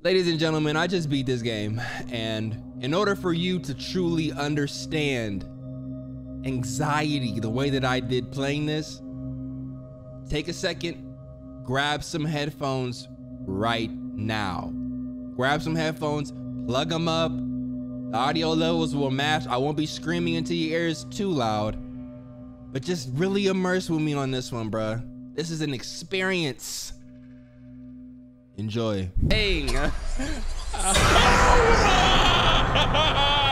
Ladies and gentlemen, I just beat this game. And in order for you to truly understand anxiety the way that I did playing this, take a second, grab some headphones right now. Grab some headphones, plug them up. The audio levels will match. I won't be screaming into your ears too loud, but just really immerse with me on this one, bruh. This is an experience. Enjoy. Bang.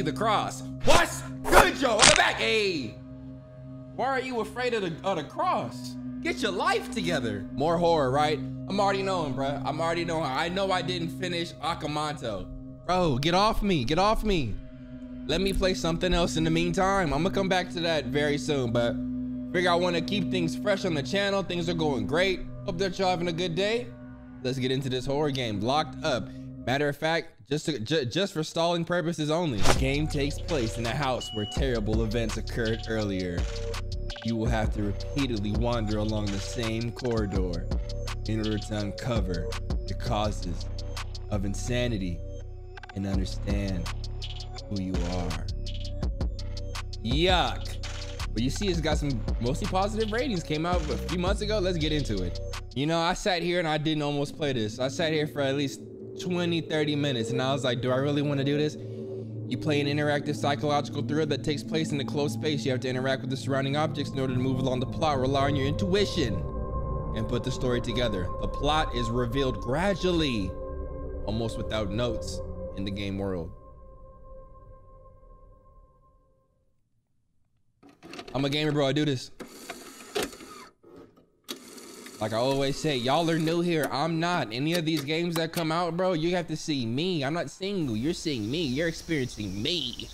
see the cross. What's good, Joe? On the back. Hey. Why are you afraid of the, of the cross? Get your life together. More horror, right? I'm already knowing, bro. I'm already knowing. I know I didn't finish Akamanto. Bro, get off me. Get off me. Let me play something else in the meantime. I'm gonna come back to that very soon, but figure I want to keep things fresh on the channel. Things are going great. Hope that y'all having a good day. Let's get into this horror game. Locked up. Matter of fact, just to, ju just for stalling purposes only. The game takes place in a house where terrible events occurred earlier. You will have to repeatedly wander along the same corridor in order to uncover the causes of insanity and understand who you are. Yuck. But you see, it's got some mostly positive ratings. Came out a few months ago. Let's get into it. You know, I sat here and I didn't almost play this. I sat here for at least 20, 30 minutes. And I was like, do I really want to do this? You play an interactive psychological thriller that takes place in a closed space. You have to interact with the surrounding objects in order to move along the plot, rely on your intuition, and put the story together. The plot is revealed gradually, almost without notes in the game world. I'm a gamer, bro. I do this. Like I always say, y'all are new here. I'm not. Any of these games that come out, bro, you have to see me. I'm not seeing you. You're seeing me. You're experiencing me.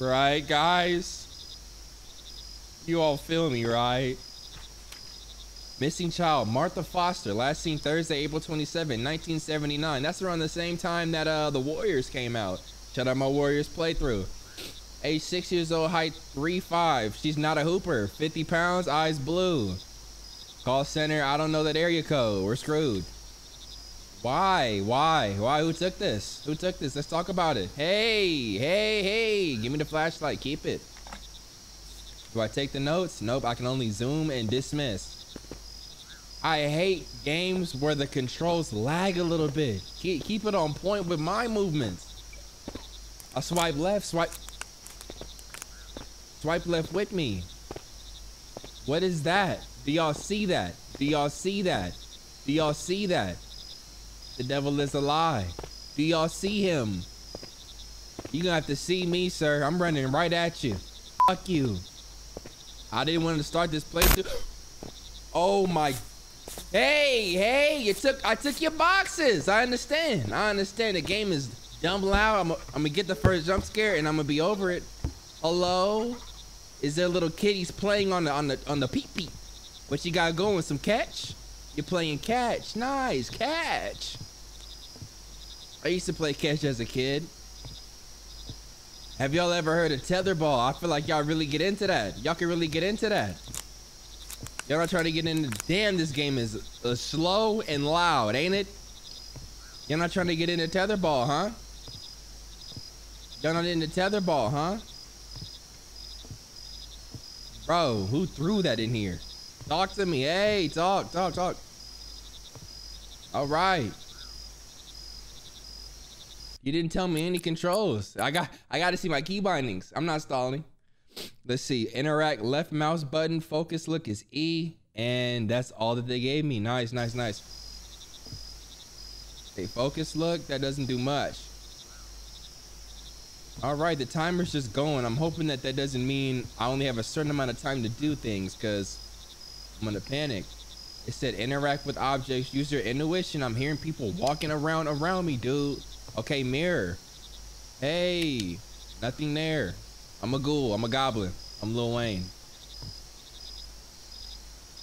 Right, guys? You all feel me, right? Missing child, Martha Foster, last seen Thursday, April 27, 1979. That's around the same time that uh the Warriors came out. Shout out my Warriors playthrough. Age six years old, height three five. She's not a hooper. 50 pounds, eyes blue. Call center, I don't know that area code. We're screwed. Why? Why? Why? Who took this? Who took this? Let's talk about it. Hey, hey, hey. Give me the flashlight. Keep it. Do I take the notes? Nope, I can only zoom and dismiss. I hate games where the controls lag a little bit. Keep, keep it on point with my movements. I swipe left, swipe... Swipe left with me. What is that? Do y'all see that? Do y'all see that? Do y'all see that? The devil is a lie. Do y'all see him? You gonna have to see me, sir. I'm running right at you. Fuck you. I didn't want to start this playthrough. Oh my. Hey, hey, you took, I took your boxes. I understand. I understand the game is dumb loud. I'm gonna get the first jump scare and I'm gonna be over it. Hello? Is there little kitties playing on the on the on the pee pee? What you got going? Some catch? You're playing catch. Nice catch. I used to play catch as a kid. Have y'all ever heard of tetherball? I feel like y'all really get into that. Y'all can really get into that. Y'all not trying to get into. Damn, this game is uh, slow and loud, ain't it? Y'all not trying to get into tetherball, huh? Y'all not into tetherball, huh? Bro, who threw that in here? Talk to me. Hey, talk, talk, talk. All right. You didn't tell me any controls. I got I got to see my key bindings. I'm not stalling. Let's see. Interact left mouse button. Focus look is E. And that's all that they gave me. Nice, nice, nice. Okay, focus look. That doesn't do much. All right, the timer's just going. I'm hoping that that doesn't mean I only have a certain amount of time to do things because I'm gonna panic. It said interact with objects, use your intuition. I'm hearing people walking around around me, dude. Okay, mirror. Hey, nothing there. I'm a ghoul. I'm a goblin. I'm Lil Wayne.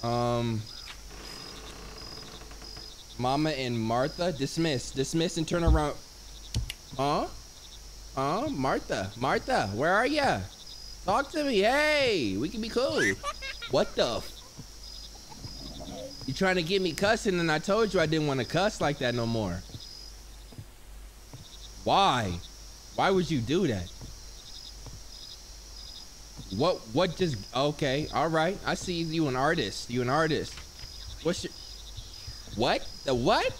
Um, Mama and Martha dismiss, dismiss, and turn around. Huh? Huh? Martha, Martha, where are ya? Talk to me. Hey, we can be cool. What the? You trying to get me cussing, and I told you I didn't want to cuss like that no more. Why? Why would you do that? What? What just? Okay, all right. I see you an artist. You an artist. What's your? What? The what?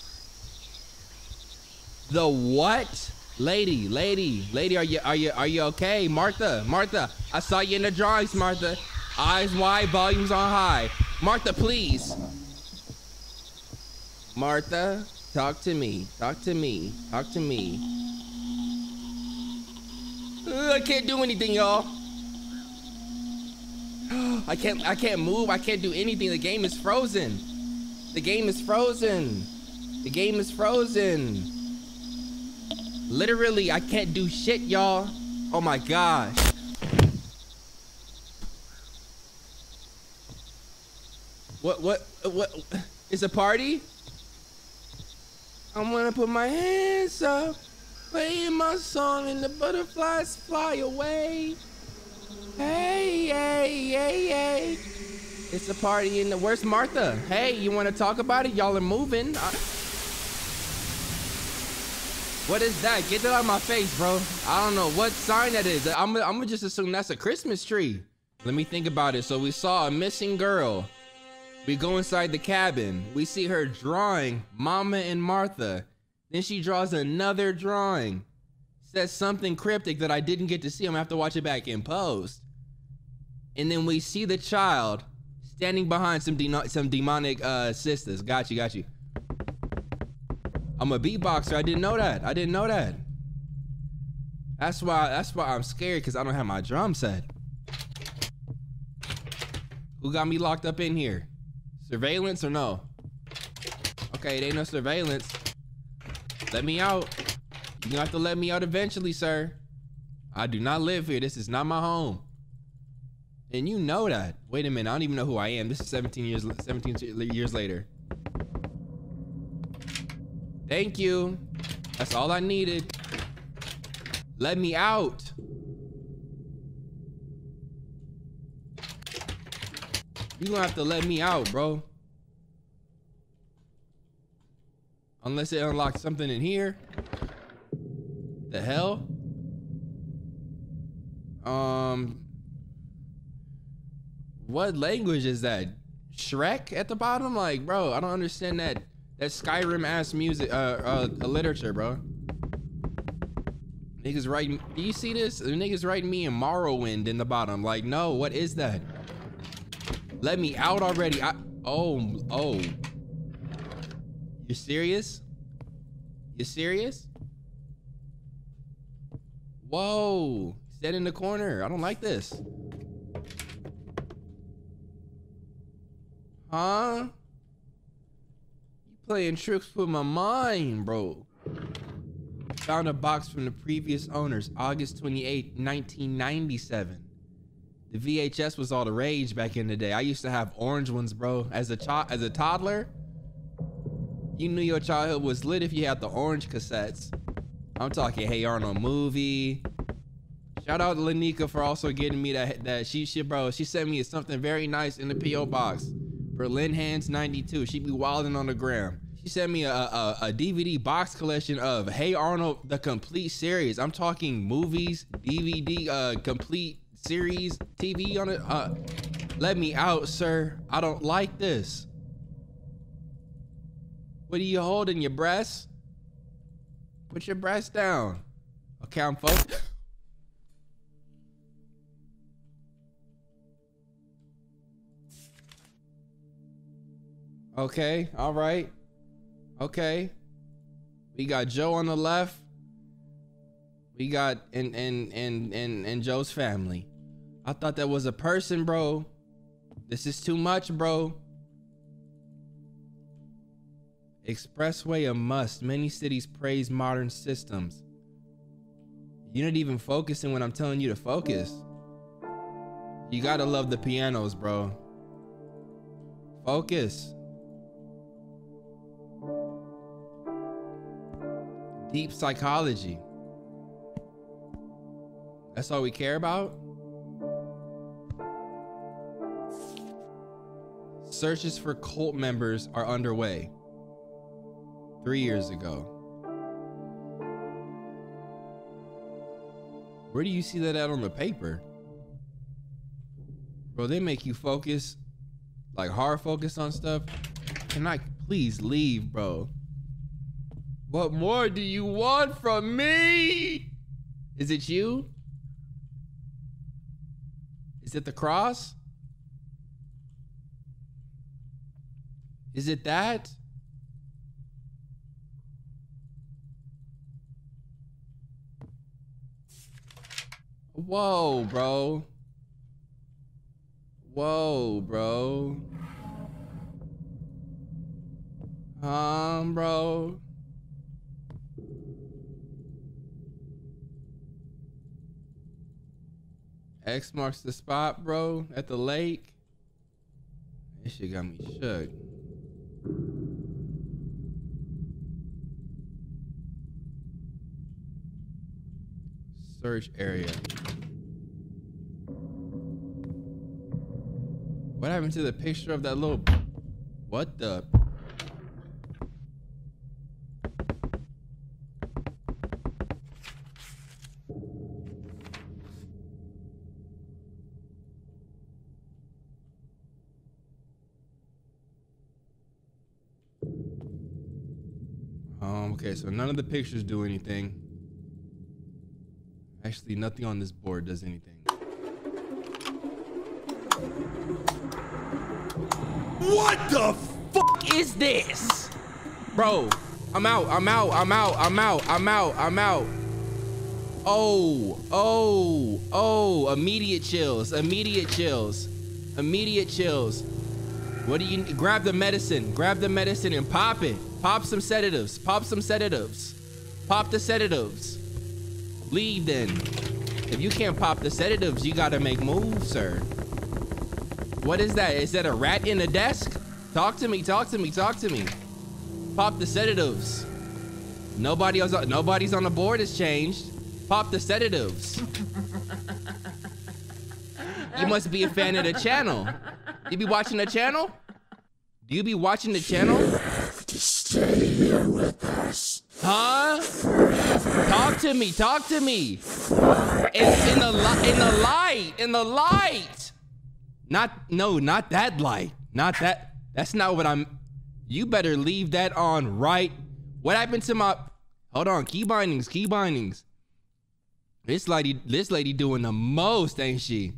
The what? Lady, lady, lady, are you are you are you okay? Martha, Martha, I saw you in the drawings, Martha. Eyes wide, volumes on high. Martha, please. Martha, talk to me. Talk to me. Talk to me. I can't do anything, y'all. I can't I can't move. I can't do anything. The game is frozen. The game is frozen. The game is frozen. Literally, I can't do shit, y'all. Oh my gosh. What, what, what, it's a party? I'm gonna put my hands up, playing my song and the butterflies fly away. Hey, hey, hey, hey. It's a party in the, where's Martha? Hey, you wanna talk about it? Y'all are moving. I, what is that? Get that out of my face, bro. I don't know what sign that is. I'm, I'm gonna just assume that's a Christmas tree. Let me think about it. So we saw a missing girl. We go inside the cabin. We see her drawing Mama and Martha. Then she draws another drawing. Says something cryptic that I didn't get to see. I'm gonna have to watch it back in post. And then we see the child standing behind some de some demonic uh, sisters. Got you, got you. I'm a beatboxer. I didn't know that. I didn't know that. That's why. That's why I'm scared because I don't have my drum set. Who got me locked up in here? Surveillance or no? Okay, it ain't no surveillance. Let me out. You're gonna have to let me out eventually, sir. I do not live here. This is not my home. And you know that. Wait a minute. I don't even know who I am. This is 17 years 17 years later. Thank you. That's all I needed. Let me out. You gonna have to let me out, bro. Unless it unlocks something in here. The hell? Um, what language is that? Shrek at the bottom? Like, bro, I don't understand that that Skyrim ass music, uh, uh, literature, bro. Niggas writing, do you see this? The niggas writing me in Morrowind in the bottom. Like, no, what is that? Let me out already. I, oh, oh. You serious? You serious? Whoa, stand in the corner. I don't like this. Huh? Playing tricks with my mind, bro. Found a box from the previous owners, August 28, 1997. The VHS was all the rage back in the day. I used to have orange ones, bro. As a child, as a toddler, you knew your childhood was lit if you had the orange cassettes. I'm talking Hey Arnold movie. Shout out to Lanika for also getting me that that she she bro. She sent me something very nice in the PO box. Berlin Hands 92. She be wilding on the gram. She sent me a, a, a, DVD box collection of Hey Arnold, the complete series. I'm talking movies, DVD, uh, complete series, TV on it. Uh, let me out, sir. I don't like this. What are you holding? Your breast? Put your breast down. Okay, I'm focused. Okay, all right. Okay. We got Joe on the left. We got and and and and and Joe's family. I thought that was a person, bro. This is too much, bro. Expressway a must. Many cities praise modern systems. You're not even focusing when I'm telling you to focus. You gotta love the pianos, bro. Focus. Deep psychology. That's all we care about? Searches for cult members are underway. Three years ago. Where do you see that out on the paper? Bro, they make you focus, like hard focus on stuff. Can I please leave, bro? What more do you want from me? Is it you? Is it the cross? Is it that? Whoa, bro. Whoa, bro. Um, bro. X marks the spot, bro, at the lake. This shit got me shook. Search area. What happened to the picture of that little... What the... Um, okay, so none of the pictures do anything. Actually, nothing on this board does anything. What the fuck is this? Bro, I'm out, I'm out, I'm out, I'm out, I'm out, I'm out. Oh, oh, oh, immediate chills, immediate chills, immediate chills. What do you, grab the medicine, grab the medicine and pop it. Pop some sedatives, pop some sedatives. Pop the sedatives. Leave then. If you can't pop the sedatives, you gotta make moves, sir. What is that? Is that a rat in a desk? Talk to me, talk to me, talk to me. Pop the sedatives. Nobody else, nobody's on the board has changed. Pop the sedatives. you must be a fan of the channel. You be watching the channel? Do you be watching the channel? Here with us. Huh? Forever. Talk to me. Talk to me. In, in the in the light. In the light. Not no, not that light. Not that. That's not what I'm. You better leave that on right. What happened to my? Hold on. Key bindings. Key bindings. This lady. This lady doing the most, ain't she?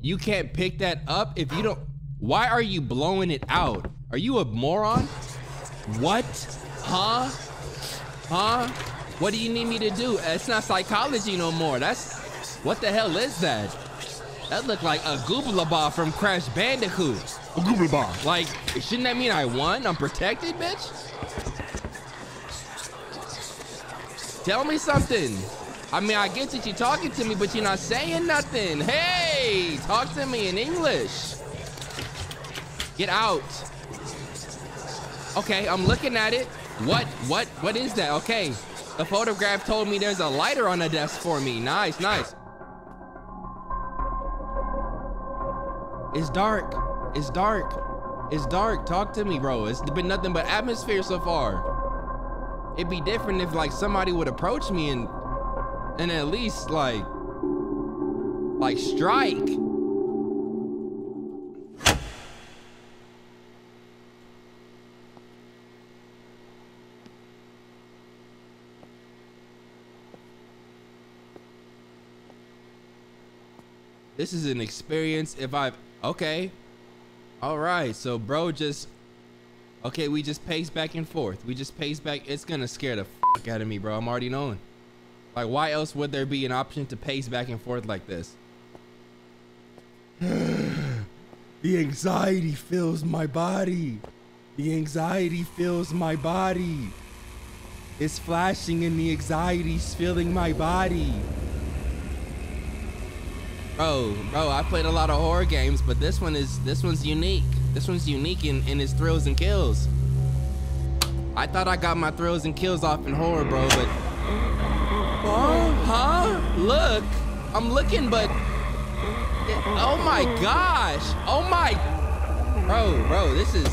You can't pick that up if you don't. Why are you blowing it out? Are you a moron? What? Huh? Huh? What do you need me to do? It's not psychology no more. That's what the hell is that? That looked like a Gooblaba from Crash Bandicoot. A Gooblaba. Like, shouldn't that mean I won? I'm protected, bitch? Tell me something. I mean, I get that you're talking to me, but you're not saying nothing. Hey, talk to me in English. Get out. Okay, I'm looking at it. What, what, what is that? Okay, the photograph told me there's a lighter on the desk for me. Nice, nice. It's dark. It's dark. It's dark. Talk to me, bro. It's been nothing but atmosphere so far. It'd be different if like somebody would approach me and and at least like like strike. This is an experience if I've okay. All right, so bro just okay, we just pace back and forth. We just pace back. It's gonna scare the fuck out of me, bro. I'm already knowing. Like, why else would there be an option to pace back and forth like this? the anxiety fills my body. The anxiety fills my body. It's flashing and the anxiety's filling my body. Bro, bro, I played a lot of horror games, but this one is this one's unique. This one's unique in, in its thrills and kills. I thought I got my thrills and kills off in horror, bro, but Huh? Huh? Look. I'm looking, but Oh my gosh. Oh my Bro, bro, this is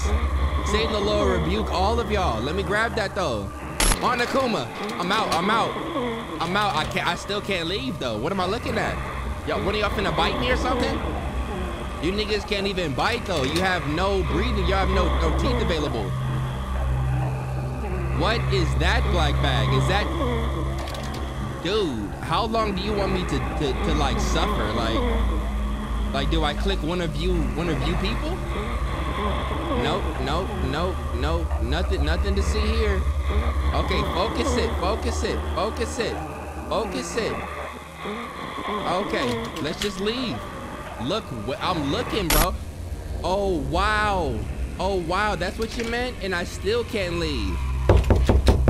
Satan the Lord rebuke all of y'all. Let me grab that though. On Akuma. I'm out. I'm out. I'm out. I can't I still can't leave though. What am I looking at? Yo, what are y'all finna bite me or something? You niggas can't even bite though. You have no breathing. You have no, no teeth available. What is that black bag? Is that dude? How long do you want me to, to, to like suffer? Like, like do I click one of you one of you people? Nope, nope, nope, nope, nothing, nothing to see here. Okay, focus it, focus it, focus it, focus it. Okay, let's just leave. Look, I'm looking, bro. Oh, wow. Oh, wow, that's what you meant? And I still can't leave.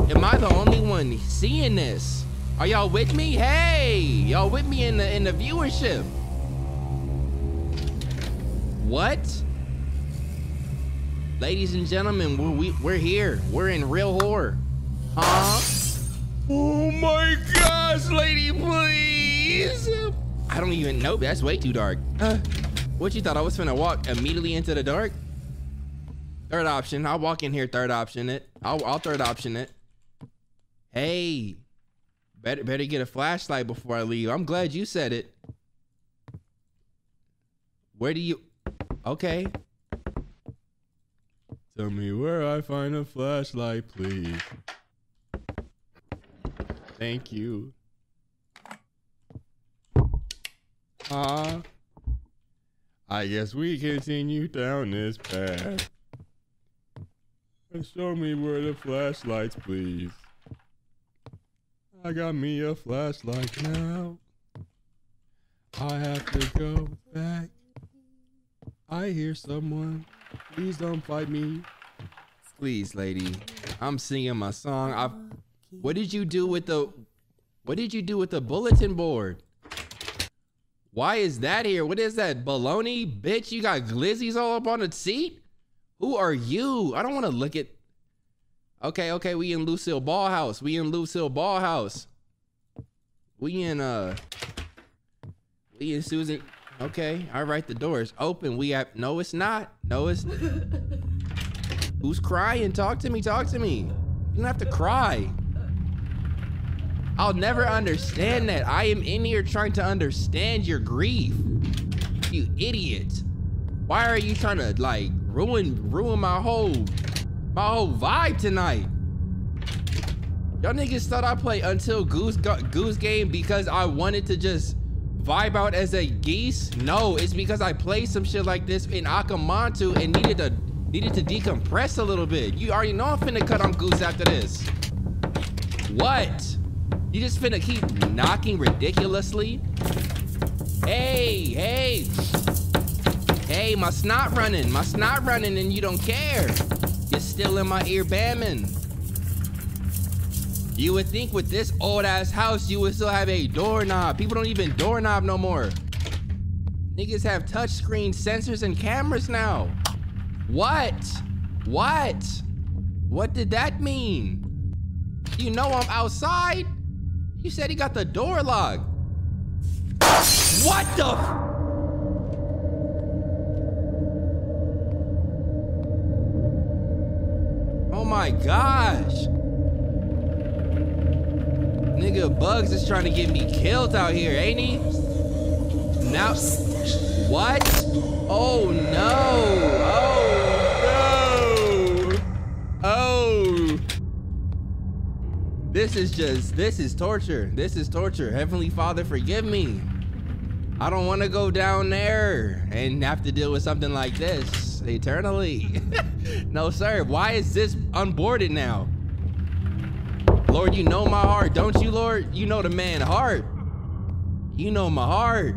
Am I the only one seeing this? Are y'all with me? Hey, y'all with me in the in the viewership? What? Ladies and gentlemen, we're, we, we're here. We're in real horror. Huh? Oh my gosh, lady, please. I don't even know. That's way too dark. Uh, what you thought I was gonna walk immediately into the dark? Third option. I'll walk in here. Third option it. I'll, I'll third option it. Hey, better better get a flashlight before I leave. I'm glad you said it. Where do you? Okay. Tell me where I find a flashlight, please. Thank you. Ah. I guess we continue down this path. And show me where the flashlights, please. I got me a flashlight now. I have to go back. I hear someone. Please don't fight me. Please, lady. I'm singing my song. I What did you do with the What did you do with the bulletin board? Why is that here? What is that? Baloney? Bitch, you got glizzies all up on the seat? Who are you? I don't want to look at Okay, okay, we in Lucille Ballhouse. We in Lucille Ballhouse. We in uh we in Susan. Okay, all right, the door is open. We have no, it's not. No, it's who's crying? Talk to me, talk to me. You don't have to cry. I'll never understand that. I am in here trying to understand your grief. You idiot. Why are you trying to like ruin ruin my whole my whole vibe tonight. Y'all niggas thought I play until Goose Goose Game because I wanted to just vibe out as a geese? No, it's because I played some shit like this in Akamanto and needed to needed to decompress a little bit. You already know I'm finna cut on Goose after this. What? You just finna keep knocking ridiculously? Hey, hey. Hey, my snot running. My snot running and you don't care. You're still in my ear bamming. You would think with this old ass house, you would still have a doorknob. People don't even doorknob no more. Niggas have touchscreen sensors and cameras now. What? What? What did that mean? You know I'm outside? You said he got the door locked. What the Oh my gosh. Nigga, Bugs is trying to get me killed out here, ain't he? Now, what? Oh no, oh This is just, this is torture. This is torture. Heavenly Father, forgive me. I don't want to go down there and have to deal with something like this eternally. no, sir. Why is this unboarded now? Lord, you know my heart, don't you, Lord? You know the man heart. You know my heart.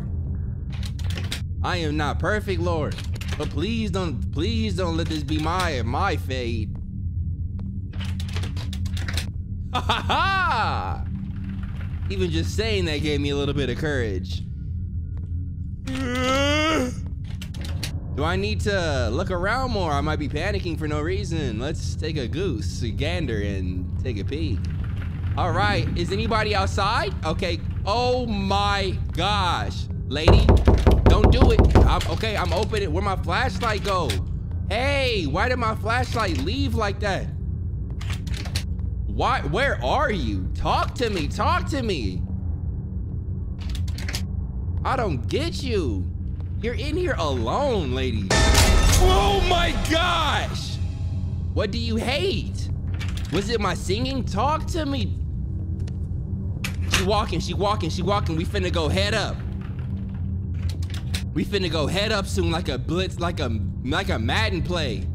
I am not perfect, Lord. But please don't, please don't let this be my my fate. Even just saying that gave me a little bit of courage. Do I need to look around more? I might be panicking for no reason. Let's take a goose, a gander, and take a peek. All right, is anybody outside? Okay, oh my gosh. Lady, don't do it. I'm, okay, I'm opening, where my flashlight go? Hey, why did my flashlight leave like that? Why, where are you? Talk to me, talk to me. I don't get you. You're in here alone, lady. Oh my gosh! What do you hate? Was it my singing? Talk to me. She walking, she walking, she walking. We finna go head up. We finna go head up soon like a blitz, like a like a Madden play.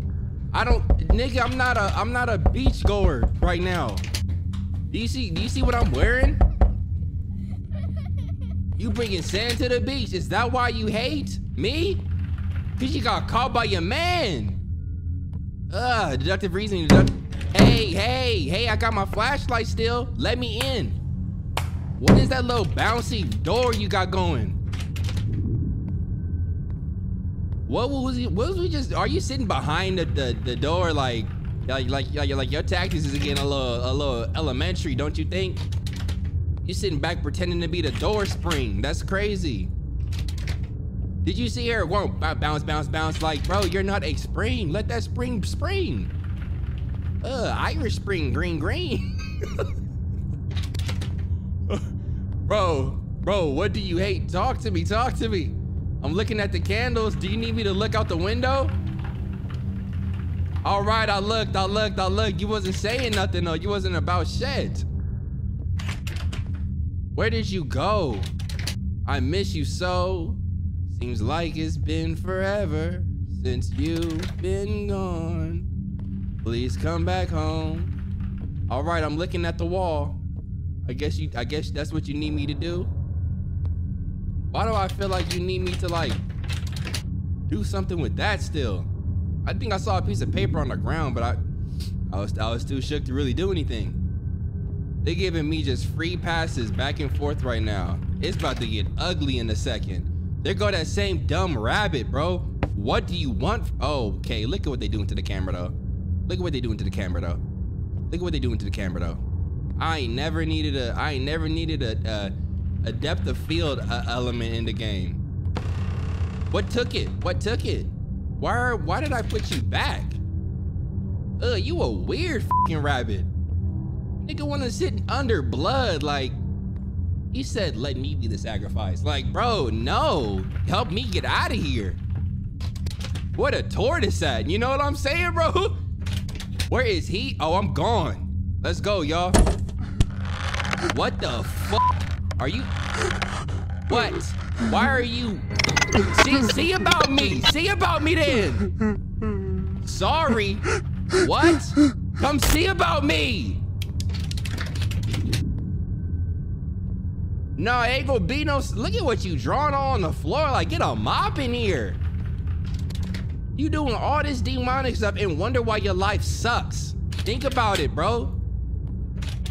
I don't nigga, I'm not a I'm not a beach goer right now. Do you see do you see what I'm wearing? You bringing sand to the beach. Is that why you hate me? Cause you got caught by your man. Ugh, deductive reasoning. Deduct hey, hey, hey, I got my flashlight still. Let me in. What is that little bouncy door you got going? What was he, what was we just, are you sitting behind the, the, the door like, like, like, like, like your tactics is getting a little, a little elementary, don't you think? You sitting back pretending to be the door spring. That's crazy. Did you see her? Whoa, bounce, bounce, bounce. Like, bro, you're not a spring. Let that spring spring. Uh, Irish spring, green, green. bro, bro, what do you hate? Talk to me, talk to me. I'm looking at the candles. Do you need me to look out the window? All right, I looked, I looked, I looked. You wasn't saying nothing though. You wasn't about shit. Where did you go? I miss you so. Seems like it's been forever since you've been gone. Please come back home. All right, I'm looking at the wall. I guess you I guess that's what you need me to do. Why do I feel like you need me to like do something with that still? I think I saw a piece of paper on the ground, but I I was I was too shook to really do anything. They giving me just free passes back and forth right now. It's about to get ugly in a second. There go that same dumb rabbit, bro. What do you want? Oh, okay. Look at what they doing to the camera, though. Look at what they doing to the camera, though. Look at what they doing to the camera, though. I ain't never needed a. I ain't never needed a a, a depth of field uh, element in the game. What took it? What took it? Why? Why did I put you back? Ugh, you a weird fucking rabbit. Nigga wanna sit under blood, like, he said, let me be the sacrifice. Like, bro, no, help me get out of here. What a tortoise at, you know what I'm saying, bro? Where is he? Oh, I'm gone. Let's go, y'all. What the fuck? Are you, what? Why are you, see, see about me, see about me then. Sorry, what? Come see about me. No, ain't gonna be no. Look at what you drawing on the floor. Like, get a mop in here. You doing all this demonic stuff and wonder why your life sucks. Think about it, bro.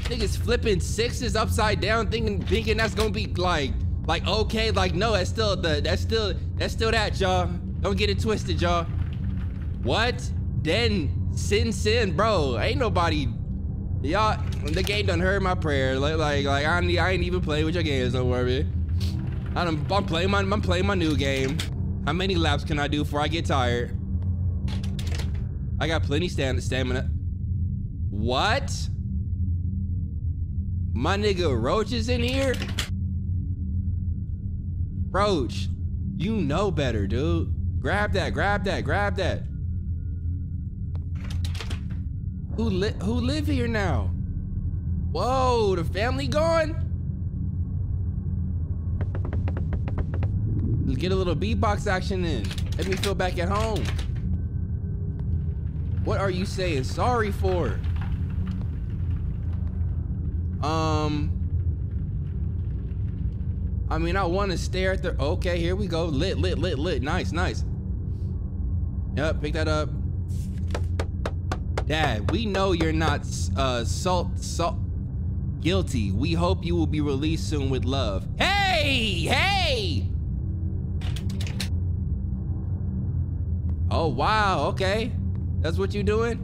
Niggas flipping sixes upside down, thinking thinking that's gonna be like like okay, like no, that's still the that's still that's still that, y'all. Don't get it twisted, y'all. What? Then sin sin, bro. Ain't nobody Y'all, the game done heard my prayer. Like, like, like I, ain't, I ain't even play with your games. Don't worry. I am playing my, I'm playing my new game. How many laps can I do before I get tired? I got plenty stamina. What? My nigga Roach is in here? Roach, you know better, dude. Grab that, grab that, grab that. Who li who live here now? Whoa, the family gone? Let's get a little beatbox action in. Let me feel back at home. What are you saying sorry for? Um, I mean, I want to stare at the, okay, here we go. Lit, lit, lit, lit. Nice, nice. Yep, pick that up. Dad, we know you're not uh, salt, salt, guilty. We hope you will be released soon with love. Hey, hey! Oh, wow, okay. That's what you're doing?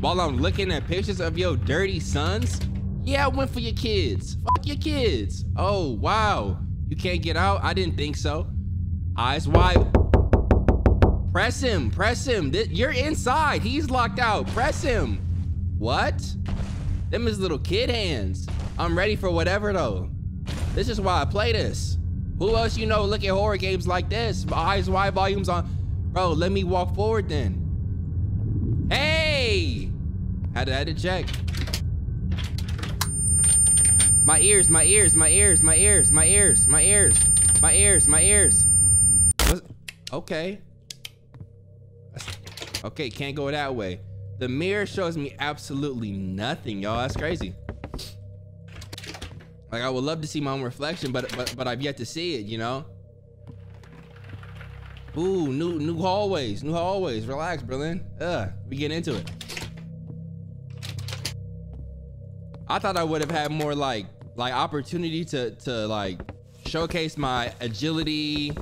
While I'm looking at pictures of your dirty sons? Yeah, I went for your kids. Fuck your kids. Oh, wow. You can't get out? I didn't think so. Eyes wide. Press him, press him. You're inside. He's locked out. Press him. What? Them is little kid hands. I'm ready for whatever though. This is why I play this. Who else you know look at horror games like this? Eyes wide volumes on. Bro, let me walk forward then. Hey! Had to, had to check. My ears, my ears, my ears, my ears, my ears, my ears, my ears, my ears. What? Okay. Okay, can't go that way. The mirror shows me absolutely nothing, y'all. That's crazy. Like I would love to see my own reflection, but but but I've yet to see it, you know. Ooh, new new hallways, new hallways. Relax, Berlin. Ugh, we get into it. I thought I would have had more like like opportunity to to like showcase my agility,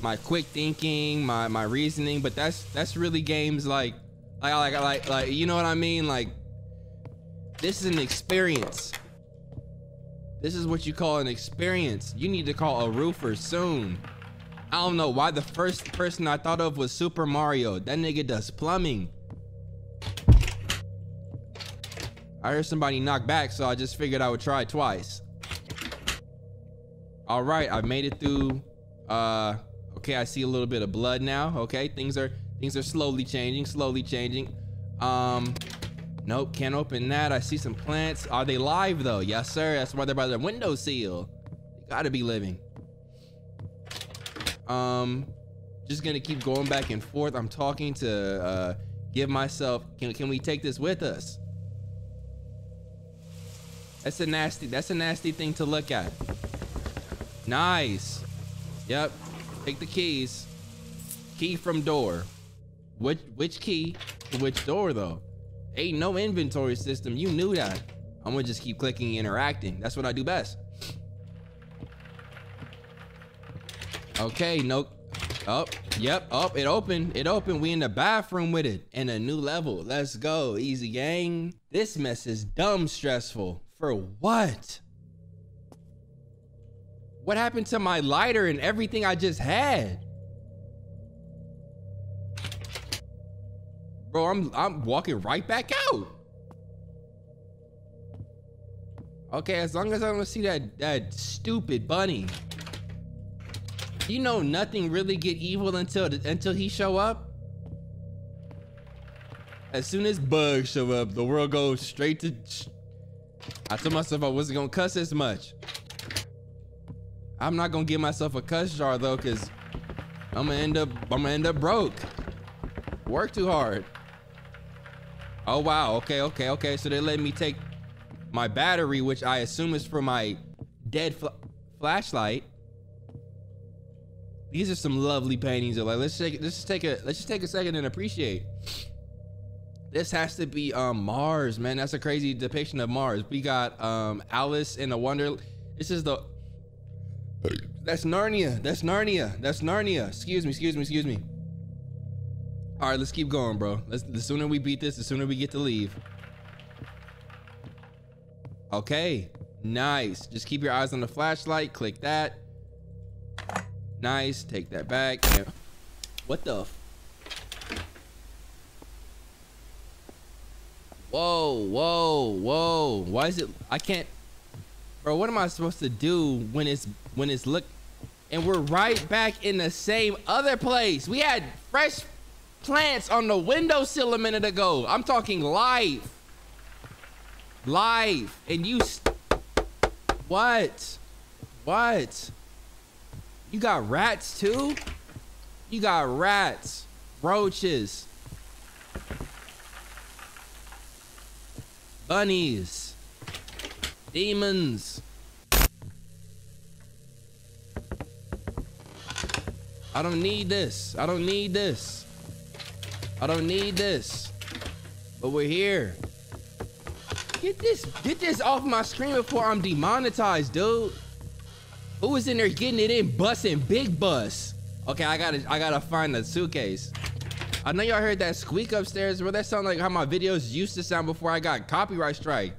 my quick thinking, my my reasoning, but that's that's really games like like like like like you know what I mean? Like this is an experience. This is what you call an experience. You need to call a roofer soon. I don't know why the first person I thought of was Super Mario. That nigga does plumbing. I heard somebody knock back, so I just figured I would try twice. All right, I made it through. Uh, okay, I see a little bit of blood now. Okay, things are things are slowly changing, slowly changing. Um, nope, can't open that. I see some plants. Are they live though? Yes, sir. That's why they're by the window seal. They gotta be living. Um, just gonna keep going back and forth. I'm talking to uh, give myself. Can can we take this with us? That's a nasty, that's a nasty thing to look at. Nice. Yep. Take the keys. Key from door. Which which key which door though? Ain't no inventory system. You knew that. I'm gonna just keep clicking interacting. That's what I do best. Okay, no. Oh, yep. Oh, it opened. It opened. We in the bathroom with it. And a new level. Let's go. Eezy gang. This mess is dumb stressful. For what? What happened to my lighter and everything I just had? Bro, I'm I'm walking right back out. Okay, as long as I don't see that that stupid bunny. You know nothing really get evil until until he show up. As soon as bugs show up, the world goes straight to I told myself I wasn't gonna cuss as much. I'm not gonna give myself a cuss jar though, cause I'm gonna end up I'm gonna end up broke. Work too hard. Oh wow, okay, okay, okay. So they let me take my battery, which I assume is for my dead fl flashlight. These are some lovely paintings. Like let's take let's just take a let's just take a second and appreciate. This has to be um, Mars, man. That's a crazy depiction of Mars. We got um, Alice in a Wonder. This is the. That's Narnia. That's Narnia. That's Narnia. Excuse me. Excuse me. Excuse me. All right, let's keep going, bro. Let's. The sooner we beat this, the sooner we get to leave. Okay. Nice. Just keep your eyes on the flashlight. Click that. Nice. Take that back. What the? Whoa, whoa, whoa. Why is it I can't Bro, what am I supposed to do when it's when it's look and we're right back in the same other place. We had fresh plants on the windowsill a minute ago. I'm talking live. Live. And you What? What? You got rats too? You got rats, roaches, bunnies, demons. I don't need this. I don't need this. I don't need this. But we're here. Get this, get this off my screen before I'm demonetized, dude. Who was in there getting it in, busting big bus? Okay, I gotta, I gotta find the suitcase. I know y'all heard that squeak upstairs, bro. That sound like how my videos used to sound before I got copyright strike.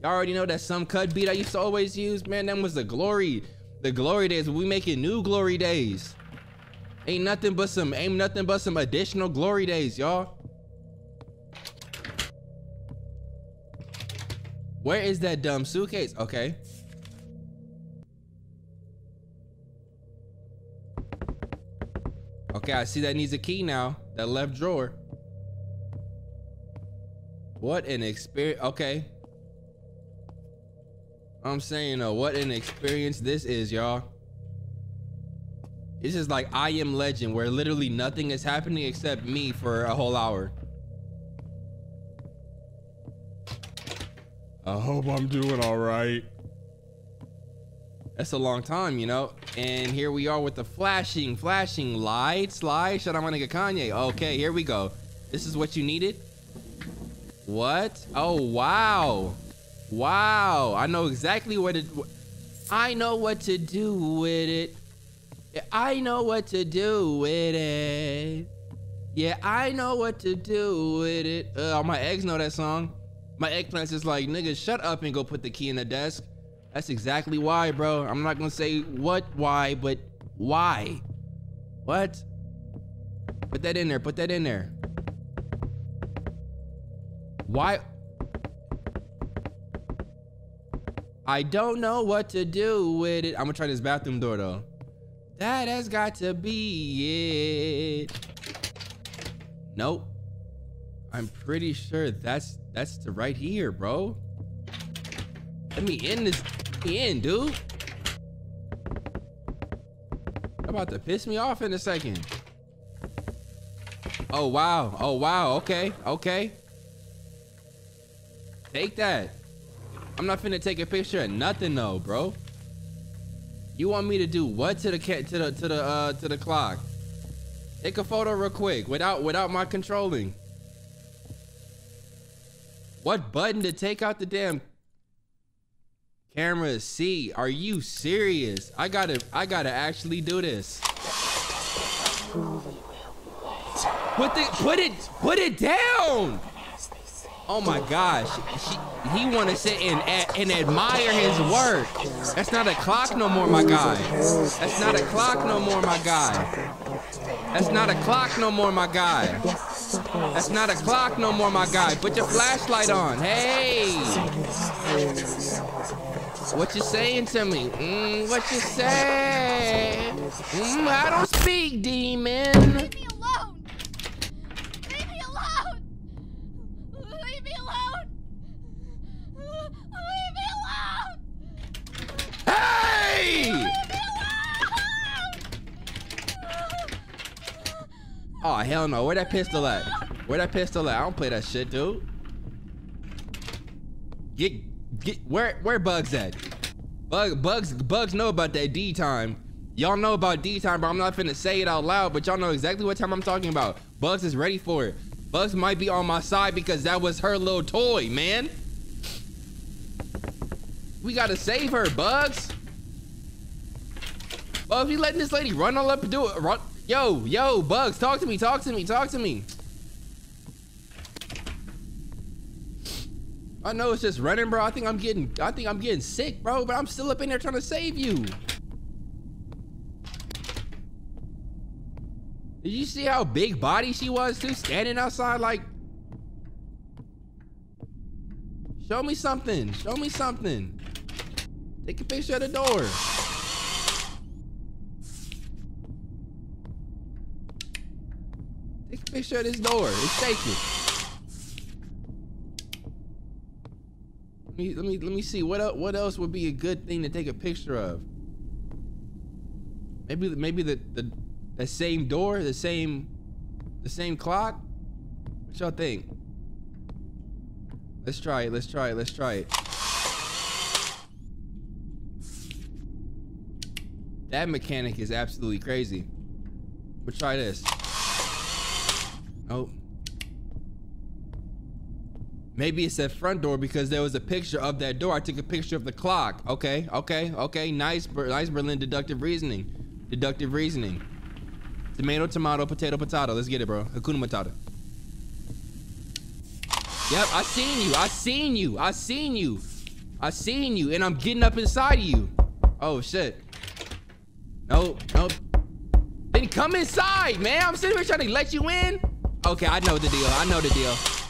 Y'all already know that some cut beat I used to always use, man. That was the glory, the glory days. We making new glory days. Ain't nothing but some, ain't nothing but some additional glory days, y'all. Where is that dumb suitcase? Okay. Okay, I see that needs a key now. That left drawer. What an experience. Okay. I'm saying, uh, what an experience this is, y'all. This is like I Am Legend, where literally nothing is happening except me for a whole hour. I hope I'm doing all right. That's a long time, you know? And here we are with the flashing, flashing lights, lights. Shut up, my nigga Kanye. Okay, here we go. This is what you needed? What? Oh, wow. Wow. I know exactly what it... I know what to do with it. I know what to do with it. Yeah, I know what to do with it. Uh, all my eggs know that song. My eggplant's just like, nigga, shut up and go put the key in the desk. That's exactly why, bro. I'm not gonna say what, why, but why. What? Put that in there, put that in there. Why? I don't know what to do with it. I'm gonna try this bathroom door though. That has got to be it. Nope. I'm pretty sure that's that's the right here, bro. Let me in this in, dude. About to piss me off in a second. Oh wow. Oh wow. Okay. Okay. Take that. I'm not finna take a picture of nothing though, bro. You want me to do what to the cat to the to the uh to the clock? Take a photo real quick without without my controlling. What button to take out the damn camera C? Are you serious? I gotta I gotta actually do this. Put the put it put it down. Oh my gosh, he want to sit and and admire his work. That's not a clock no more, my guy. That's not a clock no more, my guy. That's not a clock no more, my guy. That's not a clock no more, my guy. Put your flashlight on. Hey. What you saying to me? Mm, what you say? Mm, I don't speak, demon. Hey! Oh hell no! Where that pistol at? Where that pistol at? I don't play that shit, dude. Get get where where bugs at? Bug bugs bugs know about that D time. Y'all know about D time, but I'm not finna say it out loud. But y'all know exactly what time I'm talking about. Bugs is ready for it. Bugs might be on my side because that was her little toy, man. We gotta save her, Bugs. Bugs, we letting this lady run all up and do it. Run, Yo, yo, Bugs, talk to me, talk to me, talk to me. I know it's just running, bro. I think I'm getting, I think I'm getting sick, bro, but I'm still up in there trying to save you. Did you see how big body she was too, standing outside like? Show me something, show me something. Take a picture of the door. Take a picture of this door. It's shaking. Let me let me let me see what else, what else would be a good thing to take a picture of. Maybe maybe the the same door, the same the same clock. What y'all think? Let's try it. Let's try it. Let's try it. That mechanic is absolutely crazy. But try this. Nope. Maybe it said front door because there was a picture of that door. I took a picture of the clock. Okay, okay, okay. Nice, nice Berlin deductive reasoning. Deductive reasoning. Tomato, tomato, potato, potato. Let's get it, bro. Hakuna Matata. Yep, I seen you. I seen you. I seen you. I seen you, and I'm getting up inside of you. Oh shit. Nope, nope. Then come inside, man. I'm sitting here trying to let you in. Okay, I know the deal. I know the deal.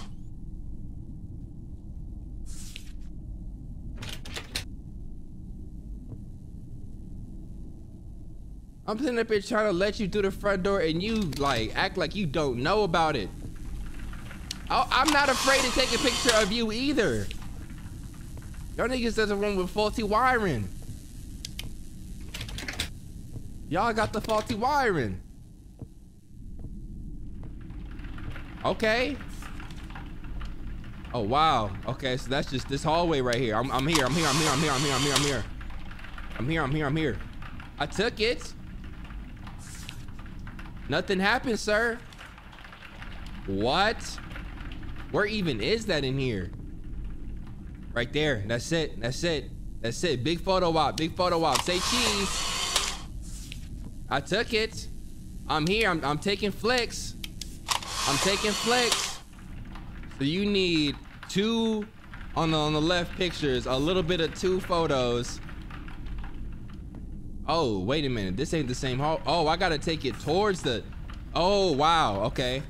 I'm sitting up here trying to let you through the front door and you like act like you don't know about it. I I'm not afraid to take a picture of you either. Y'all niggas does a room with faulty wiring. Y'all got the faulty wiring. Okay. Oh, wow. Okay, so that's just this hallway right here. I'm, I'm here, I'm here, I'm here, I'm here, I'm here, I'm here, I'm here. I'm here, I'm here, I'm here. I took it. Nothing happened, sir. What? Where even is that in here? Right there. That's it. That's it. That's it. Big photo op. Big photo op. Say cheese. I took it. I'm here. I'm, I'm taking flicks. I'm taking flicks. So you need two on the on the left pictures, a little bit of two photos. Oh, wait a minute. This ain't the same hall. Oh, I gotta take it towards the. Oh, wow. Okay.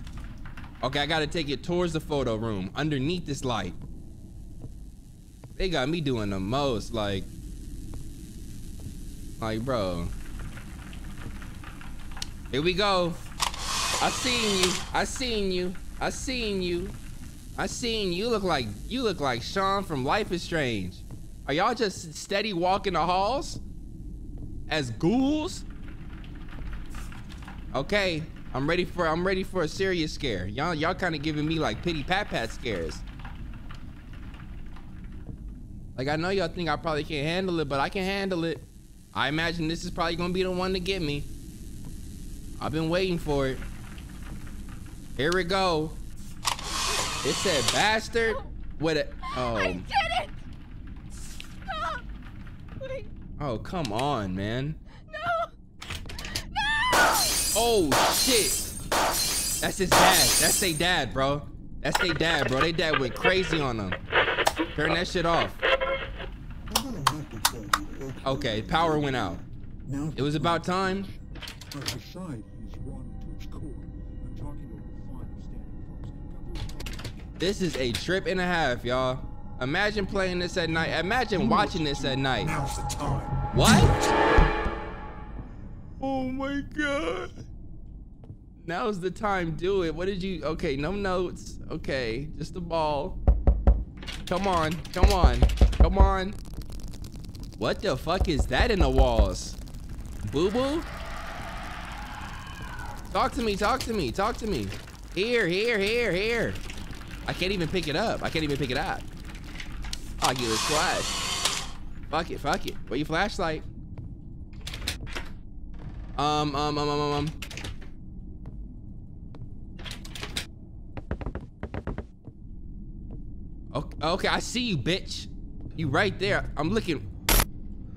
Okay, I gotta take it towards the photo room, underneath this light. They got me doing the most, like. Like, bro. Here we go. I seen you. I seen you. I seen you. I seen you look like you look like Sean from Life is Strange. Are y'all just steady walking the halls? As ghouls? Okay, I'm ready for I'm ready for a serious scare. Y'all y'all kind of giving me like pity pat pat scares. Like I know y'all think I probably can't handle it, but I can handle it. I imagine this is probably gonna be the one to get me. I've been waiting for it. Here we go. It said bastard with a oh. I did it! Oh, come on, man. no! No! Oh shit. That's his dad. That's their dad, bro. That's their dad, bro. They dad went crazy on them. Turn that shit off. Okay, power went out. It was about time. Our society is rotten to its core. I'm talking to a fine, upstanding folks. This is a trip and a half, y'all. Imagine playing this at night. Imagine watching this at night. Now's the time. What? Oh my god. Now's the time. Do it. What did you? Okay, no notes. Okay, just the ball. Come on. Come on. Come on. What the fuck is that in the walls? Boo boo? Talk to me. Talk to me. Talk to me. Here, here, here, here. I can't even pick it up. I can't even pick it up. I'll give it a splash. Fuck it, fuck it. Where your flashlight? Um, um, um, um, um, um. Okay, okay, I see you, bitch. You right there. I'm looking.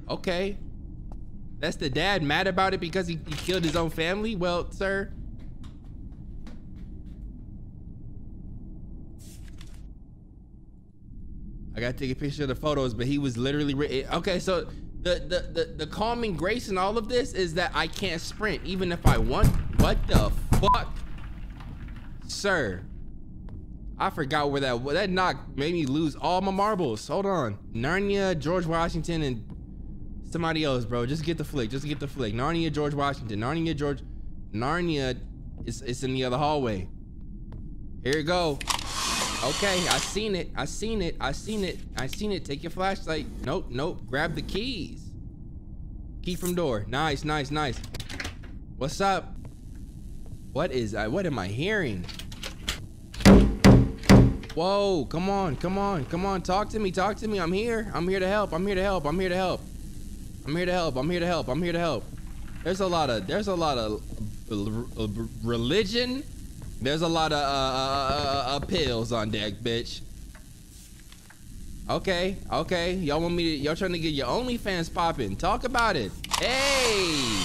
Okay. That's the dad mad about it because he, he killed his own family? Well, sir. I gotta take a picture of the photos, but he was literally ri- eh, okay. So the, the the the calming grace in all of this is that I can't sprint even if I want. What the fuck, sir? I forgot where that that knock made me lose all my marbles. Hold on, Narnia, George Washington, and somebody else, bro. Just get the flick. Just get the flick. Narnia, George Washington. Narnia, George. Narnia is it's in the other hallway. Here you go. Okay, I seen it. I seen it. I seen it. I seen it. Take your flashlight. Nope, nope. Grab the keys. Key from door. Nice, nice, nice. What's up? What is I? What am I hearing? Whoa! Come on, come on, come on. Talk to me. Talk to me. I'm here. I'm here to help. I'm here to help. I'm here to help. I'm here to help. I'm here to help. I'm here to help. There's a lot of there's a lot of uh, religion There's a lot of uh, uh, uh, uh, pills on deck, bitch. Okay, okay. Y'all want me to, y'all trying to get your OnlyFans popping. Talk about it. Hey,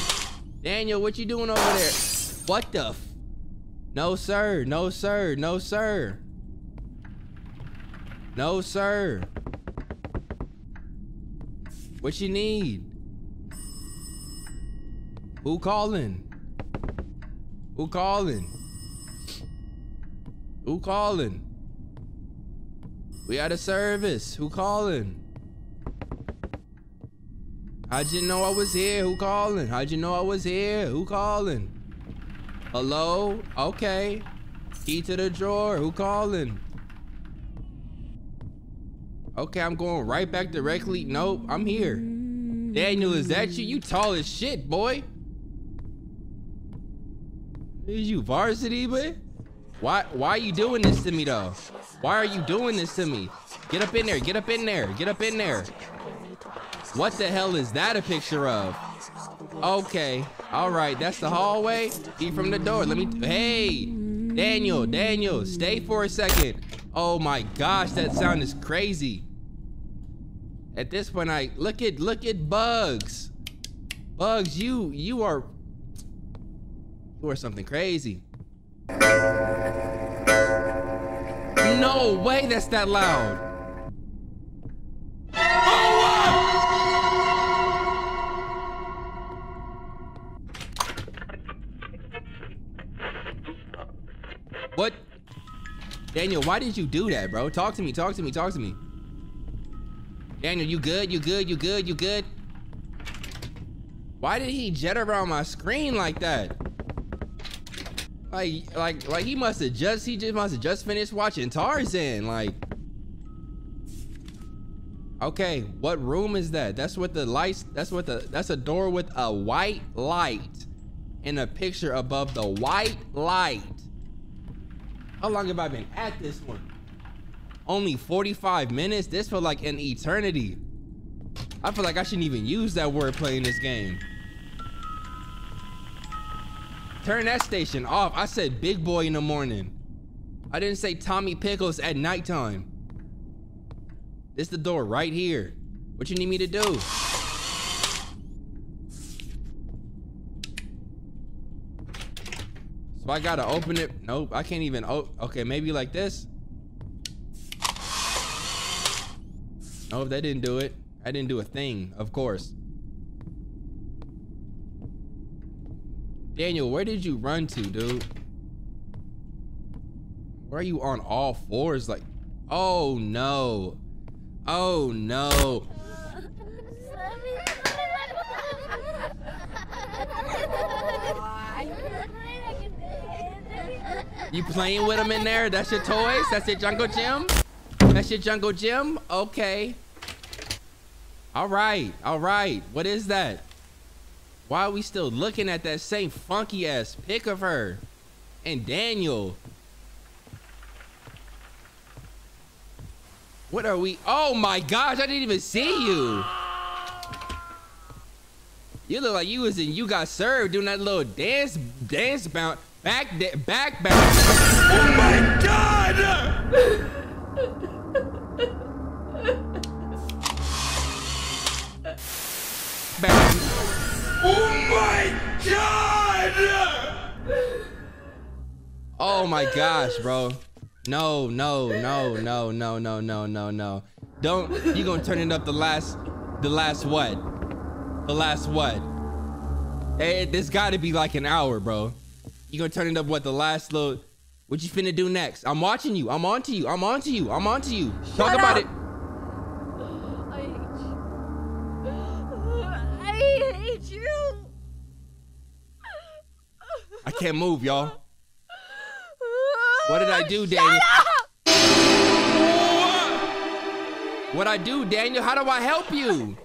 Daniel, what you doing over there? What the? No, sir. No, sir. No, sir. No, sir. What you need? Who calling? Who calling? Who calling? We out of service. Who calling? How'd you know I was here? Who calling? How'd you know I was here? Who calling? Hello? Okay. Key to the drawer. Who calling? Okay, I'm going right back directly. Nope, I'm here. Daniel, is that you? You tall as shit, boy. Is you varsity, boy? Why why are you doing this to me though? Why are you doing this to me? Get up in there, get up in there, get up in there. What the hell is that a picture of? Okay, all right, that's the hallway. Eat from the door. Let me, hey, Daniel, Daniel, stay for a second. Oh my gosh, that sound is crazy. At this point, I look at look at Bugs. Bugs, you you are you are something crazy. No way that's that loud. What? Daniel, why did you do that, bro? Talk to me, talk to me, talk to me. Daniel, you good? You good? You good? You good? Why did he jet around my screen like that? Like, like, like he must have just, he just must have just finished watching Tarzan. Like, okay, what room is that? That's what the lights, that's what the, that's a door with a white light and a picture above the white light. How long have I been at this one? Only 45 minutes? This felt like an eternity. I feel like I shouldn't even use that word playing this game. Turn that station off. I said big boy in the morning. I didn't say Tommy Pickles at nighttime. This the door right here. What you need me to do? So I gotta open it. Nope, I can't even. Oh, okay, maybe like this. Nope, that didn't do it. I didn't do a thing, of course. Daniel, where did you run to, dude? Where are you on all fours? Like, oh no. Oh no. You playing with them in there? That's your toys? That's your jungle gym? That's your jungle gym? Okay. All right. All right. What is that? Why are we still looking at that same funky ass pic of her and Daniel? What are we? Oh my gosh, I didn't even see you. You look like you was in You Got Served doing that little dance, dance bounce. Back, back, back. Oh my god! back. Oh my god! Oh my gosh, bro. No, no, no, no, no, no, no, no, no. Don't you gonna turn it up the last the last what? The last what? Hey, this gotta be like an hour, bro. You gonna turn it up what the last little what you finna do next? I'm watching you. I'm on to you. I'm on to you. I'm on to you. Talk about it. Can't move, y'all. What did I do, Daniel? What I do, Daniel? How do I help you? You.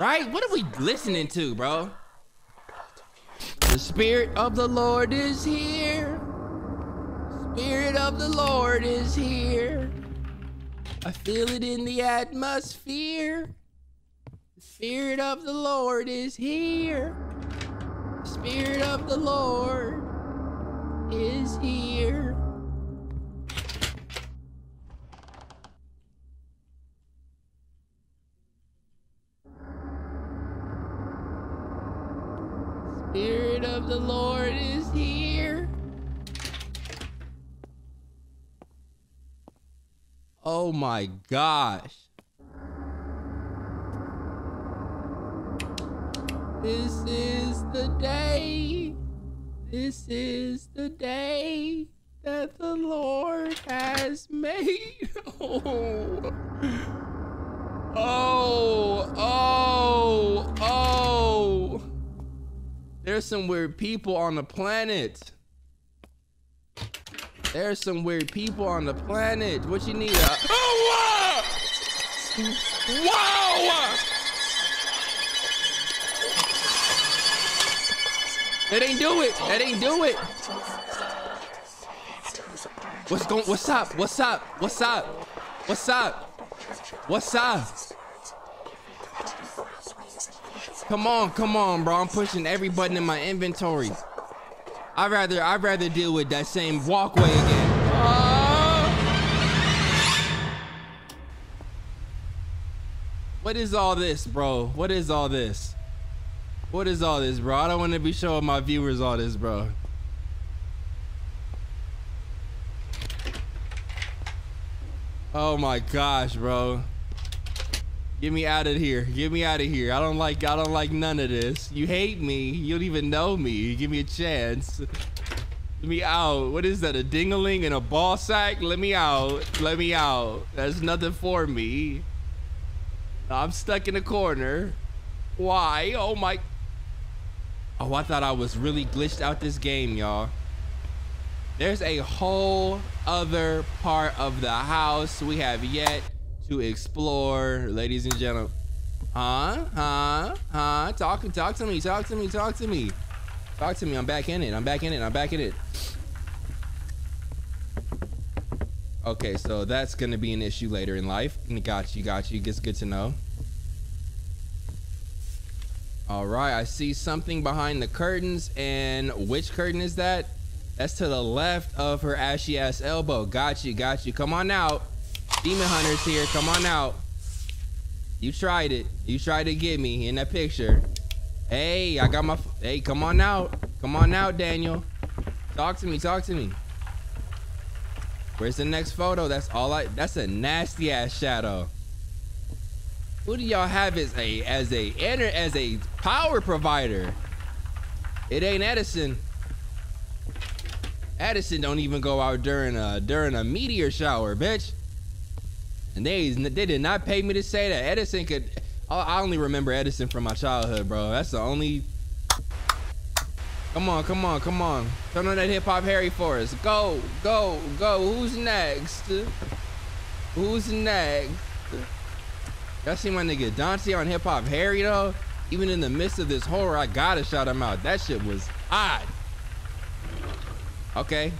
Right? What are we listening to, bro? The Spirit of the Lord is here. Spirit of the Lord is here. I feel it in the atmosphere. The Spirit of the Lord is here. The Spirit of the Lord is here. Spirit of the Lord is Oh my gosh. This is the day. This is the day that the Lord has made. Oh. Oh. Oh. Oh. There's some weird people on the planet. There's some weird people on the planet. What you need? A- oh, wow! Wow! That ain't do it. That ain't do it. What's going? What's up? What's up? What's up? What's up? What's up? Come on, come on, bro. I'm pushing every button in my inventory. I'd rather I'd rather deal with that same walkway again. Ah! What is all this, bro? What is all this? What is all this, bro? I don't want to be showing my viewers all this, bro. Oh my gosh, bro. Get me out of here. Get me out of here. I don't like I don't like none of this. You hate me. You don't even know me. Give me a chance. Let me out. What is that? A dingaling and a ball sack? Let me out. Let me out. That's nothing for me. I'm stuck in a corner. Why? Oh my. Oh, I thought I was really glitched out this game, y'all. There's a whole other part of the house we have yet to explore, ladies and gentlemen. Huh? Huh? Huh? Talk, talk to me. Talk to me. Talk to me. Talk to me. I'm back in it. I'm back in it. I'm back in it. Okay, so that's gonna be an issue later in life. Got you. Got you. It's good to know. All right, I see something behind the curtains, and which curtain is that? That's to the left of her ashy ass elbow. Got you. Got you. Come on out. Demon Hunter's here. Come on out. You tried it. You tried to get me in that picture. Hey, I got my. Hey, come on out. Come on out, Daniel. Talk to me. Talk to me. Where's the next photo? That's all I. That's a nasty ass shadow. Who do y'all have as a as a as a power provider? It ain't Edison. Edison don't even go out during a during a meteor shower, bitch. And they they did not pay me to say that. Edison could. I only remember Edison from my childhood, bro. That's the only. Come on, come on, come on. Turn on that hip hop Harry for us. Go, go, go. Who's next? Who's next? Y'all see my nigga Dante on hip hop Harry though? Even in the midst of this horror, I gotta shout him out. That shit was odd. Okay.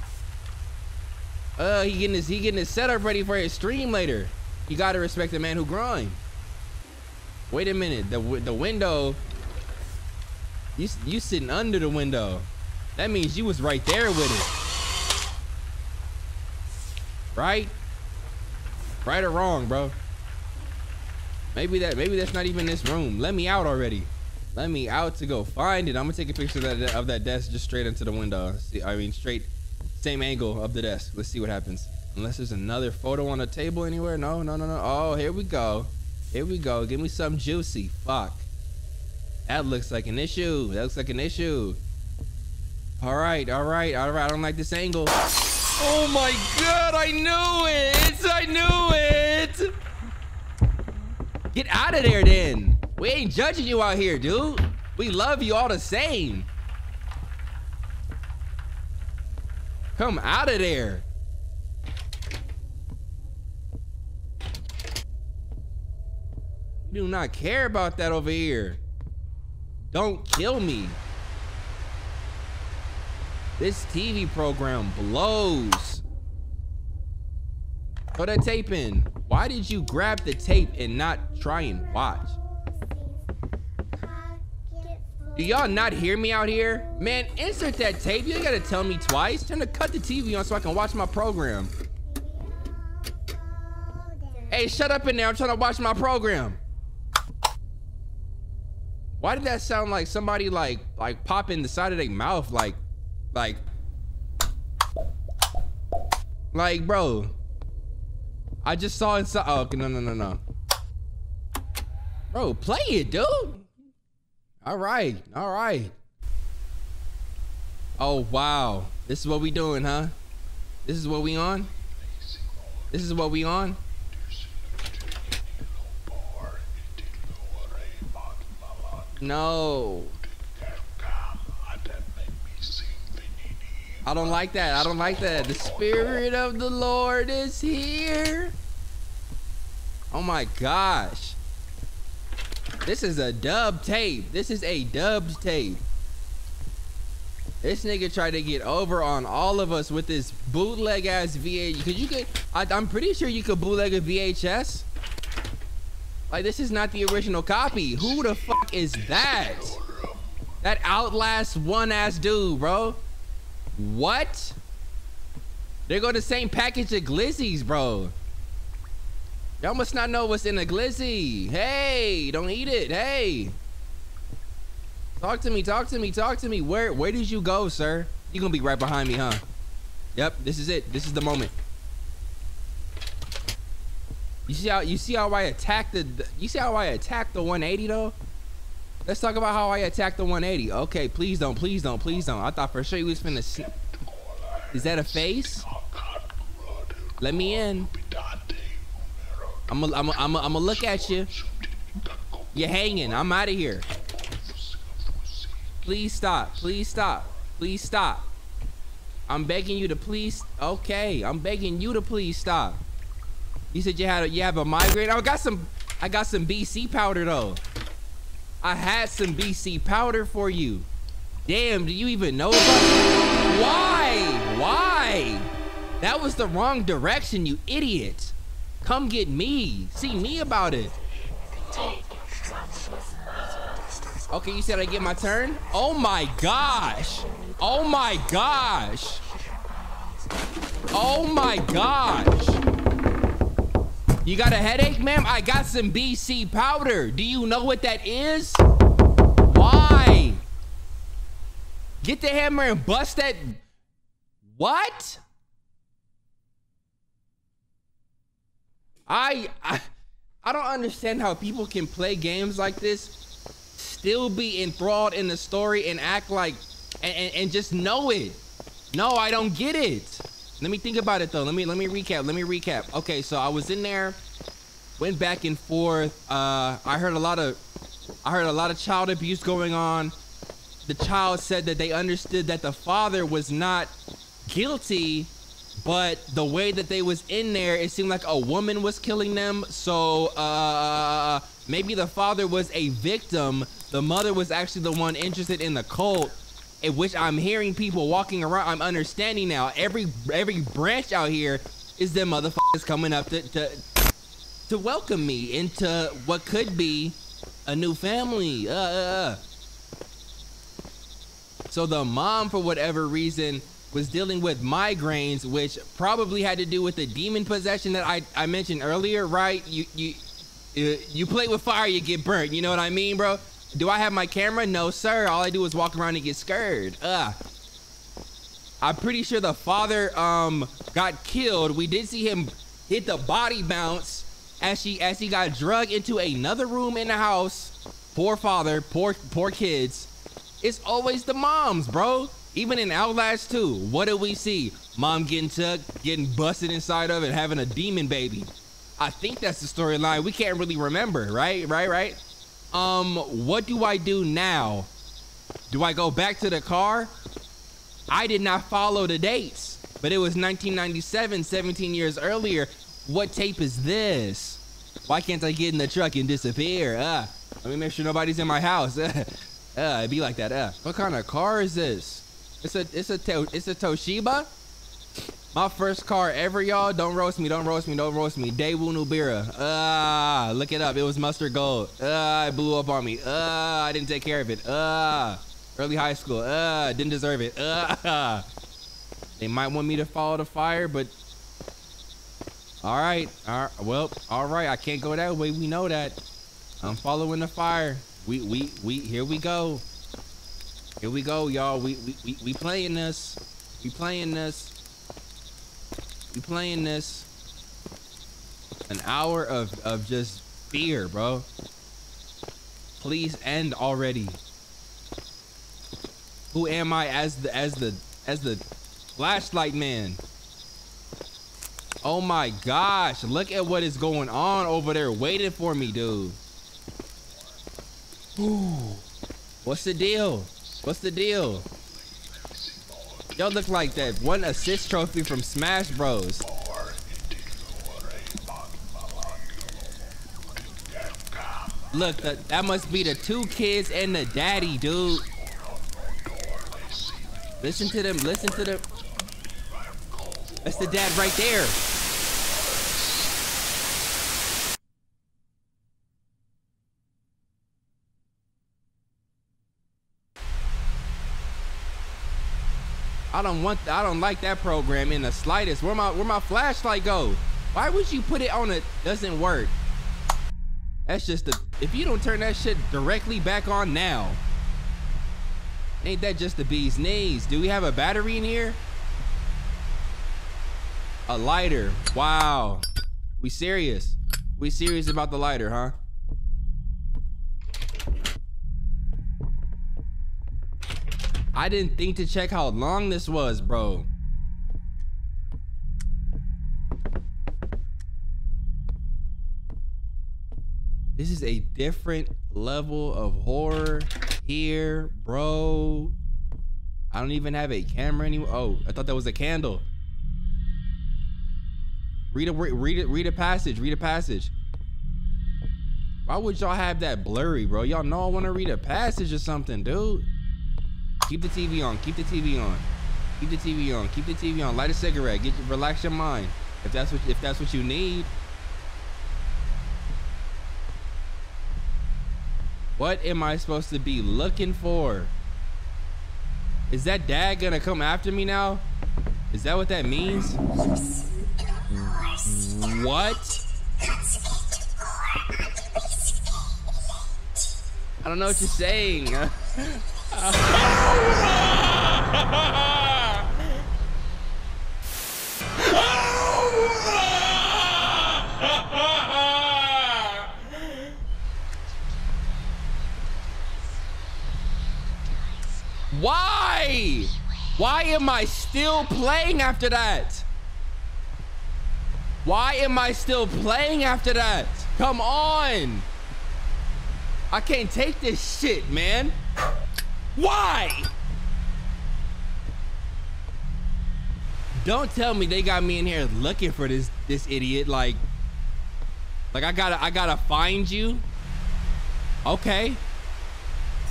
Uh, he getting his he getting his setup ready for his stream later. You gotta respect the man who grind. Wait a minute, the the window. You you sitting under the window. That means you was right there with it. Right? Right or wrong, bro? Maybe that maybe that's not even this room. Let me out already. Let me out to go find it. I'm gonna take a picture of that of that desk just straight into the window. See, I mean straight, same angle of the desk. Let's see what happens. Unless there's another photo on the table anywhere. No, no, no, no. Oh, here we go. Here we go. Give me something juicy. Fuck. That looks like an issue. That looks like an issue. All right, all right, all right. I don't like this angle. Oh my god, I knew it. I knew it. Get out of there then. We ain't judging you out here, dude. We love you all the same. Come out of there. Do not care about that over here. Don't kill me. This TV program blows. Throw that tape in. Why did you grab the tape and not try and watch? Do y'all not hear me out here? Man, insert that tape. You ain't gotta tell me twice. Turn to cut the TV on so I can watch my program. Hey, shut up in there. I'm trying to watch my program. Why did that sound like somebody like like popping the side of their mouth like like like bro? I just saw inside oh okay, no no no no. Bro play it dude. All right all right. Oh wow. This is what we doing huh? This is what we on? This is what we on No. I don't like that. I don't like that. The spirit of the Lord is here. Oh my gosh. This is a dub tape. This is a dubbed tape. This nigga tried to get over on all of us with this bootleg ass VH. Cause you could, I, I'm pretty sure you could bootleg a VHS. Like this is not the original copy. Who the fuck is that? That Outlast one ass dude, bro. What? They go the same package of glizzies, bro. Y'all must not know what's in a glizzy. Hey, don't eat it. Hey. Talk to me, talk to me, talk to me. Where where did you go, sir? You gonna be right behind me, huh? Yep, this is it. This is the moment. You see how you see how I attacked the you see how I attacked the 180 though? Let's talk about how I attacked the 180. Okay, please don't, please don't, please don't. I thought for sure you was finna. Is that a face? Let me in. I'm gonna I'm I'm I'm look at you. You're hanging. I'm out of here. Please stop. Please stop. Please stop. I'm begging you to please. Okay, I'm begging you to please stop. You said you had a, you have a migraine. I got some I got some BC powder though. I had some BC powder for you. Damn, do you even know about it? Why? Why? That was the wrong direction, you idiot. Come get me. See me about it. Okay, you said I get my turn? Oh my gosh. Oh my gosh. Oh my gosh. You got a headache, ma'am? I got some BC powder. Do you know what that is? Why? Get the hammer and bust that. What? I, I I don't understand how people can play games like this, still be enthralled in the story and act like and, and, and just know it. No, I don't get it. Let me think about it though. Let me let me recap. Let me recap. Okay, so I was in there, went back and forth. Uh, I heard a lot of, I heard a lot of child abuse going on. The child said that they understood that the father was not guilty, but the way that they was in there, it seemed like a woman was killing them. So uh, maybe the father was a victim. The mother was actually the one interested in the cult which I'm hearing people walking around. I'm understanding now. Every every branch out here is them motherfuckers coming up to, to to welcome me into what could be a new family. Uh, uh, uh. So the mom, for whatever reason, was dealing with migraines, which probably had to do with the demon possession that I, I mentioned earlier, right? You you you play with fire, you get burnt. You know what I mean, bro? Do I have my camera? No, sir. All I do is walk around and get scared. Ugh. I'm pretty sure the father um got killed. We did see him hit the body bounce as she as he got drugged into another room in the house. Poor father, poor poor kids. It's always the moms, bro. Even in Outlast 2, what did we see? Mom getting took, getting busted inside of it, having a demon baby. I think that's the storyline. We can't really remember, right? Right, right? Um, what do I do now? Do I go back to the car? I did not follow the dates, but it was 1997, 17 years earlier. What tape is this? Why can't I get in the truck and disappear? Uh, let me make sure nobody's in my house. uh, it'd be like that. Uh, what kind of car is this? It's a, it's a, it's a Toshiba. My first car ever, y'all. Don't roast me. Don't roast me. Don't roast me. Daewoo Nubira. Ah, look it up. It was mustard gold. Ah, it blew up on me. Ah, I didn't take care of it. Ah, early high school. Ah, didn't deserve it. Ah. They might want me to follow the fire, but all right. All right. Well, all right. I can't go that way. We know that. I'm following the fire. We we we here we go. Here we go, y'all. We we we, we playing this. We playing this. We playing this. An hour of of just fear, bro. Please end already. Who am I as the as the as the flashlight man? Oh my gosh, look at what is going on over there waiting for me, dude. Ooh. What's the deal? What's the deal? Y'all look like that one assist trophy from Smash Bros. Look, the, that must be the two kids and the daddy, dude. Listen to them, listen to them. That's the dad right there. I don't want I don't like that program in the slightest. Where my where my flashlight go? Why would you put it on it? Doesn't work. That's just the if you don't turn that shit directly back on now. Ain't that just the bee's knees? Do we have a battery in here? A lighter. Wow. We serious. We serious about the lighter, huh? I didn't think to check how long this was, bro. This is a different level of horror here, bro. I don't even have a camera anymore. Oh, I thought that was a candle. Read a read read a passage. Read a passage. Why would y'all have that blurry, bro? Y'all know I want to read a passage or something, dude. Keep the TV on. Keep the TV on. Keep the TV on. Keep the TV on. Light a cigarette. Get relax your mind. If that's what if that's what you need. What am I supposed to be looking for? Is that dad gonna come after me now? Is that what that means? What? I don't know what you're saying. Why? Why am I still playing after that? Why am I still playing after that? Come on. I can't take this shit, man. Why? Don't tell me they got me in here looking for this this idiot. Like, like I gotta I gotta find you. Okay.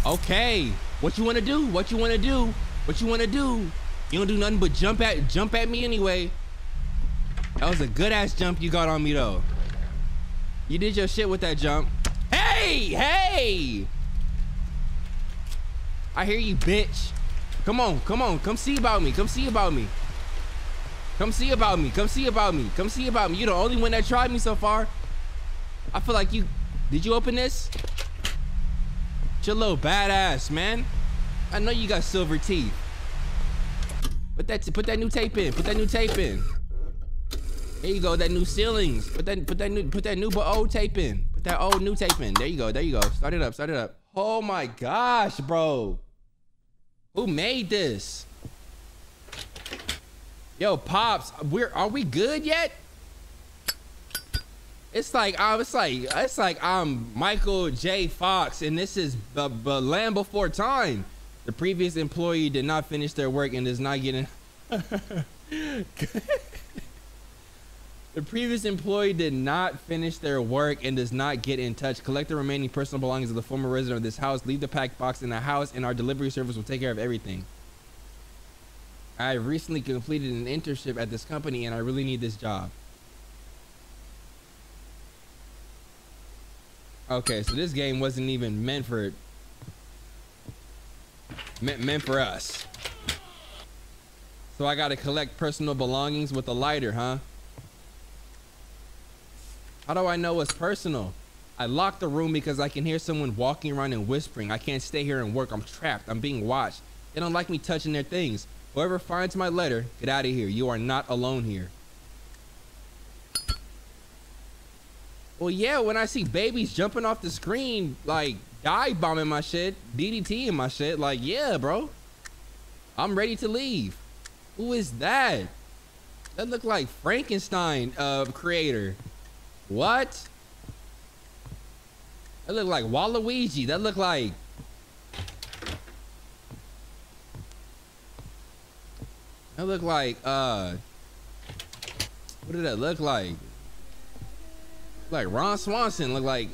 Okay. What you wanna do? What you wanna do? What you wanna do? You don't do nothing but jump at jump at me anyway. That was a good ass jump you got on me though. You did your shit with that jump. Hey, hey! I hear you, bitch. Come on, come on, come see about me. Come see about me. Come see about me. Come see about me. Come see about me. You're the only one that tried me so far. I feel like you. Did you open this? You're a little badass, man. I know you got silver teeth. Put that put that new tape in. Put that new tape in. There you go. That new ceilings. Put that put that new put that new but old tape in. Put that old new tape in. There you go. There you go. Start it up. Start it up. Oh my gosh, bro. Who made this? Yo, pops, we're are we good yet? It's like uh, I was like it's like I'm Michael J. Fox, and this is the, the Land Before Time. The previous employee did not finish their work and is not getting. The previous employee did not finish their work and does not get in touch. Collect the remaining personal belongings of the former resident of this house. Leave the packed box in the house, and our delivery service will take care of everything. I recently completed an internship at this company and I really need this job. Okay, so this game wasn't even meant for meant, meant for us. So I gotta collect personal belongings with a lighter, huh? How do I know it's personal? I locked the room because I can hear someone walking around and whispering. I can't stay here and work. I'm trapped. I'm being watched. They don't like me touching their things. Whoever finds my letter, get out of here. You are not alone here. Well, yeah, when I see babies jumping off the screen, like dive bombing my shit, DDT in my shit, like, yeah, bro. I'm ready to leave. Who is that? That look like Frankenstein uh, creator. What? That look like Waluigi. That look like That look like uh what did that look like? Like Ron Swanson look like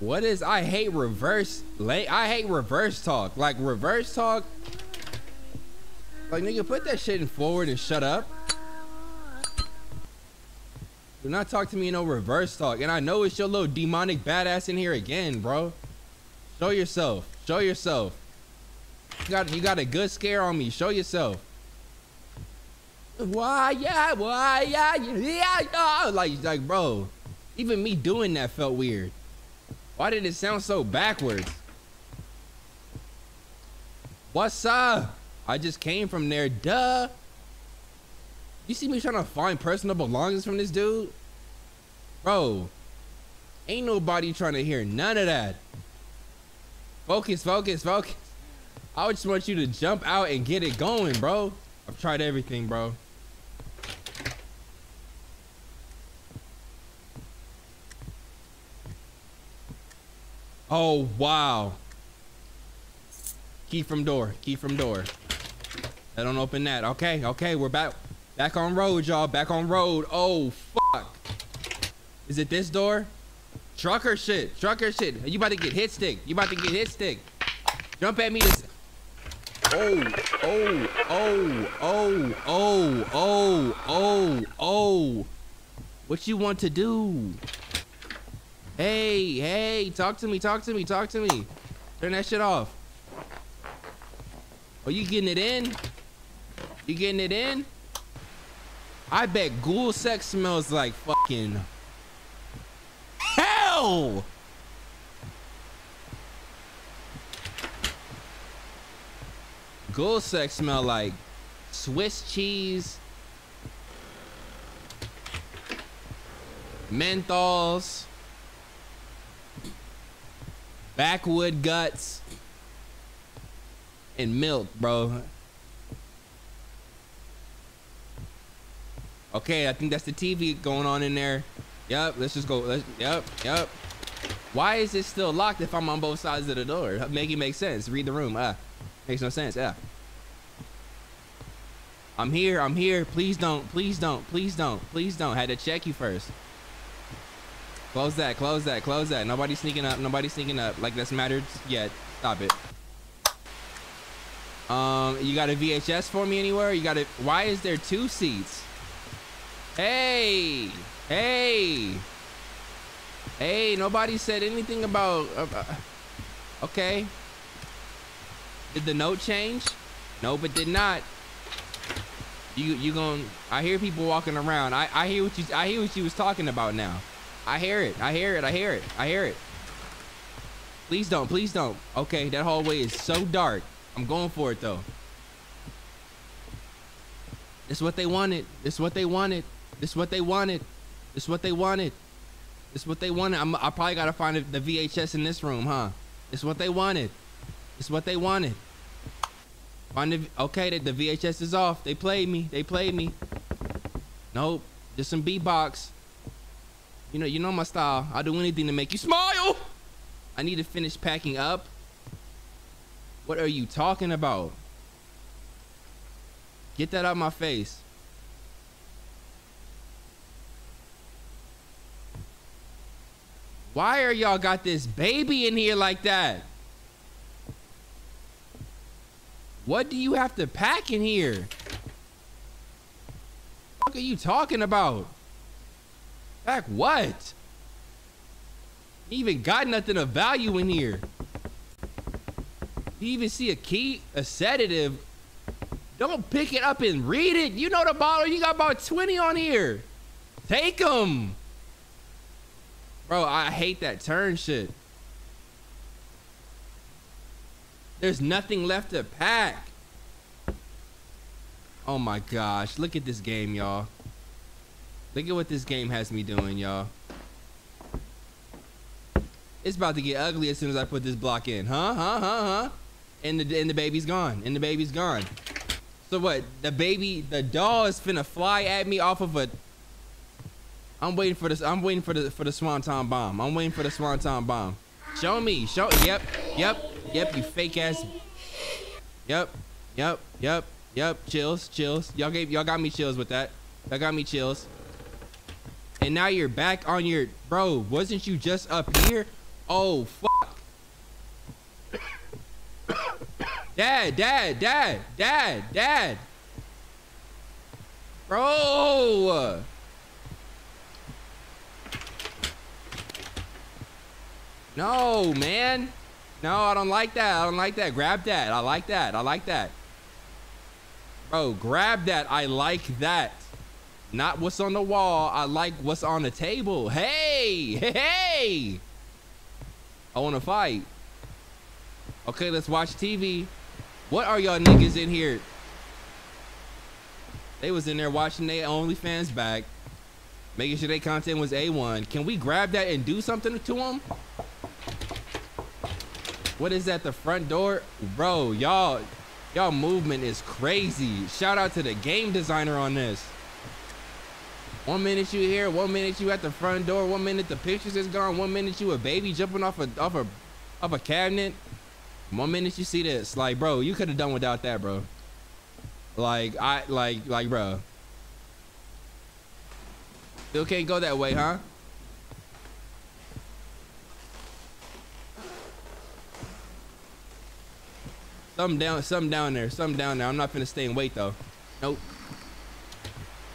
What is I hate reverse I hate reverse talk. Like reverse talk like nigga put that shit in forward and shut up. Do not talk to me in no reverse talk. And I know it's your little demonic badass in here again, bro. Show yourself. Show yourself. You got you got a good scare on me. Show yourself. Why yeah, why yeah, yeah, yeah. Like like bro, even me doing that felt weird. Why did it sound so backwards? What's up? I just came from there, duh. You see me trying to find personal belongings from this dude? Bro, ain't nobody trying to hear none of that. Focus, focus, focus. I just want you to jump out and get it going, bro. I've tried everything, bro. Oh, wow. Key from door, key from door. I don't open that. Okay, okay, we're back. Back on road, y'all. Back on road. Oh, fuck. Is it this door? Trucker shit. Trucker shit. You about to get hit stick. You about to get hit stick. Jump at me. Oh, oh, oh, oh, oh, oh, oh, oh. What you want to do? Hey, hey, talk to me, talk to me, talk to me. Turn that shit off. Are you getting it in? You getting it in? I bet ghoul sex smells like fucking hell. Ghoul sex smell like Swiss cheese, menthols, backwood guts, and milk, bro. Okay, I think that's the TV going on in there. Yep, let's just go. Let's, yep, yep. Why is it still locked if I'm on both sides of the door? Make it make sense. Read the room. Ah, makes no sense. Yeah. I'm here. I'm here. Please don't. Please don't. Please don't. Please don't. Had to check you first. Close that. Close that. Close that. Nobody sneaking up. Nobody sneaking up. Like that's mattered yet. Stop it. Um, you got a VHS for me anywhere? You got it. Why is there two seats? Hey, hey, hey, nobody said anything about, uh, uh, okay. Did the note change? Nope, it did not. You, you going I hear people walking around. I, I hear what you, I hear what you was talking about now. I hear it, I hear it, I hear it, I hear it. Please don't, please don't. Okay, that hallway is so dark. I'm going for it though. It's what they wanted. It's what they wanted. This is what they wanted. This is what they wanted. This is what they wanted. I'm, I probably gotta find the VHS in this room, huh? This is what they wanted. This is what they wanted. Find the okay. The, the VHS is off. They played me. They played me. Nope. Just some beatbox. You know, you know my style. I'll do anything to make you smile. I need to finish packing up. What are you talking about? Get that out of my face. Why are y'all got this baby in here like that? What do you have to pack in here? What are you talking about? Pack what? You even got nothing of value in here. You even see a key, a sedative. Don't pick it up and read it. You know the bottle. You got about 20 on here. Take them. Bro, I hate that turn shit. There's nothing left to pack. Oh my gosh. Look at this game, y'all. Look at what this game has me doing, y'all. It's about to get ugly as soon as I put this block in. Huh? Huh? Huh? Huh? And the, and the baby's gone. And the baby's gone. So what? The baby, the doll is finna fly at me off of a... I'm waiting for this. I'm waiting for the for the swanton bomb. I'm waiting for the swanton bomb. Show me. Show. Yep. Yep. Yep. You fake ass. Yep. Yep. Yep. Yep. Chills. Chills. Y'all gave. Y'all got me chills with that. Y'all got me chills. And now you're back on your bro. Wasn't you just up here? Oh fuck. Dad, dad, dad, dad, dad. Bro. No, man. No, I don't like that. I don't like that. Grab that. I like that. I like that. Bro, grab that. I like that. Not what's on the wall. I like what's on the table. Hey, hey. I want to fight. Okay, let's watch TV. What are y'all niggas in here? They was in there watching their OnlyFans back. Making sure their content was A1. Can we grab that and do something to them? What is that? The front door? Bro, y'all, y'all movement is crazy. Shout out to the game designer on this. One minute you here, one minute you at the front door, one minute the pictures is gone, one minute you a baby jumping off a off a off a cabinet. One minute you see this, like bro, you could have done without that, bro. Like I like like bro. Still can't go that way, huh? Something down, something down there, something down there. I'm not finna stay and wait though. Nope.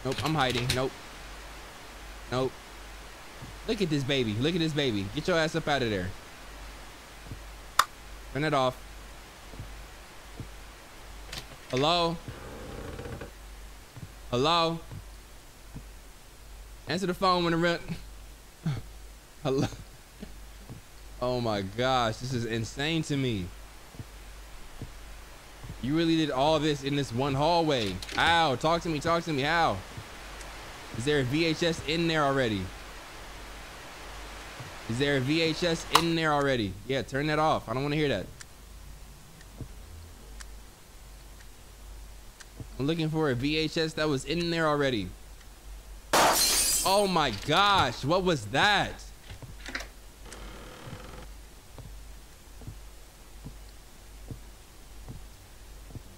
Nope, I'm hiding. Nope. Nope. Look at this baby. Look at this baby. Get your ass up out of there. Turn it off. Hello? Hello? Answer the phone when the rent. Hello? Oh my gosh, this is insane to me. You really did all this in this one hallway. How? Talk to me, talk to me, how? Is there a VHS in there already? Is there a VHS in there already? Yeah, turn that off. I don't want to hear that. I'm looking for a VHS that was in there already. Oh my gosh, what was that?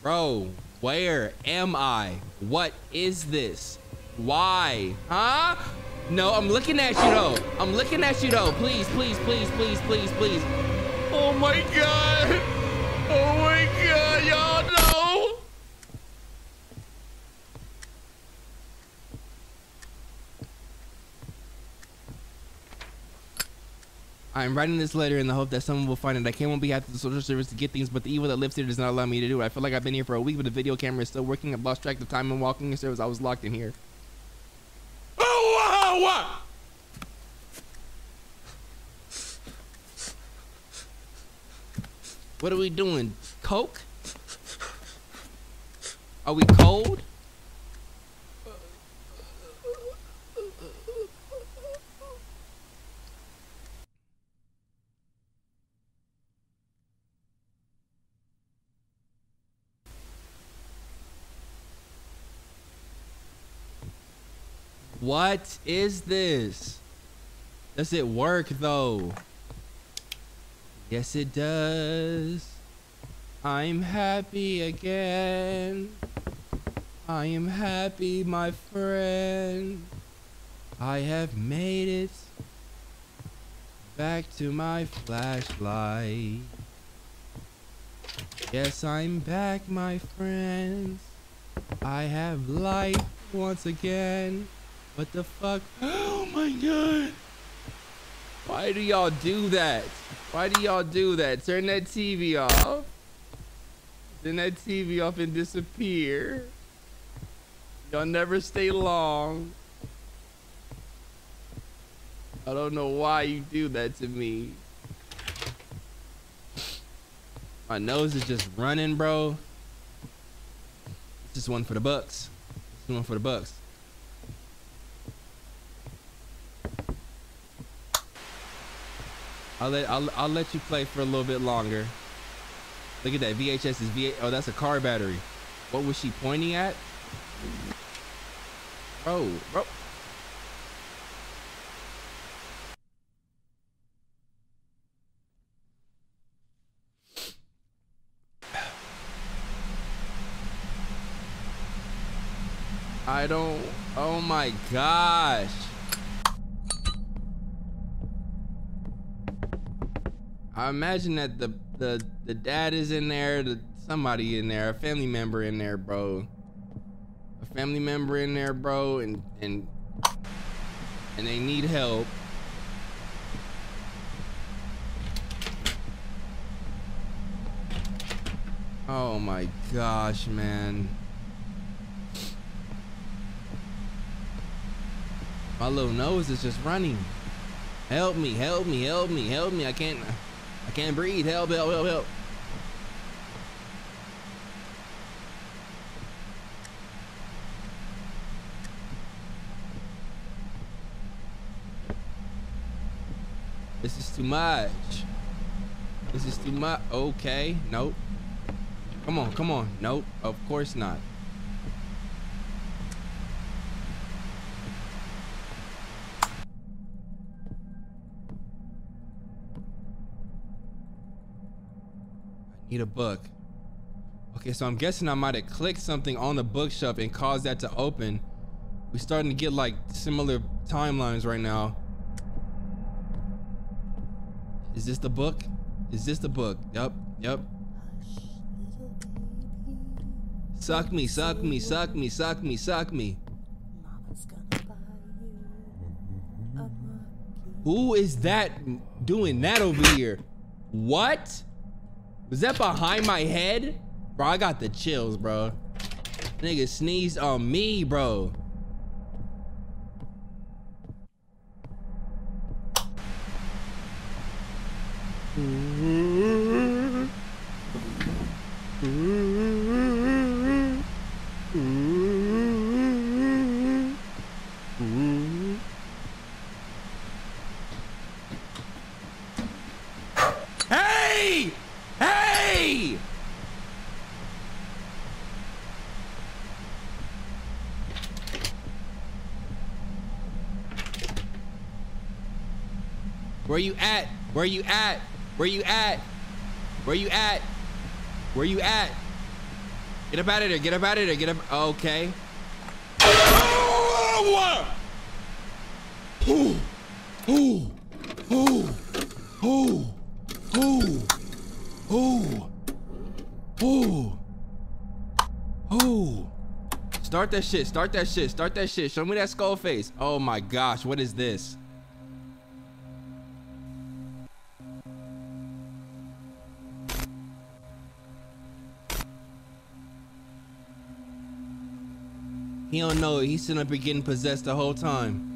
Bro, where am I? What is this? Why? Huh? No, I'm looking at you though. I'm looking at you though. Please, please, please, please, please, please. Oh my god. Oh my god, y'all know. I'm writing this letter in the hope that someone will find it. I came on behalf of the social service to get things, but the evil that lives here does not allow me to do it. I feel like I've been here for a week, but the video camera is still working. I've lost track of time and walking in service. I was locked in here. Oh, wow. What are we doing? Coke? Are we cold? What is this? Does it work though? Yes, it does. I'm happy again. I am happy, my friend. I have made it back to my flashlight. Yes, I'm back, my friends. I have light once again. What the fuck? Oh my god. Why do y'all do that? Why do y'all do that? Turn that TV off. Turn that TV off and disappear. Y'all never stay long. I don't know why you do that to me. My nose is just running, bro. This is one for the bucks. Is one for the bucks. I'll let I'll, I'll let you play for a little bit longer. Look at that VHS is V. Oh, that's a car battery. What was she pointing at? Bro, bro. I don't. Oh my gosh. I imagine that the the the dad is in there, the somebody in there, a family member in there, bro. A family member in there, bro, and and and they need help. Oh my gosh, man. My little nose is just running. Help me, help me, help me, help me. I can't I can't breathe. Help, help, help, help. This is too much. This is too much. Okay, nope. Come on, come on. Nope, of course not. Need a book. Okay, so I'm guessing I might have clicked something on the bookshelf and caused that to open. We're starting to get like similar timelines right now. Is this the book? Is this the book? Yep, yep. Suck me, suck me, suck me, suck me, suck me. Who is that doing that over here? What? Was that behind my head? Bro, I got the chills, bro. Nigga sneezed on me, bro. Hey! Where you at? Where you at? Where you at? Where you at? Where you at? Get up out of there. Get up out of there. Get up. Okay. Ooh. Ooh. Ooh. Ooh. Ooh. Ooh. Ooh. Ooh. Start that shit. Start that shit. Start that shit. Show me that skull face. Oh my gosh. What is this? He don't know. it. He's sitting up here getting possessed the whole time.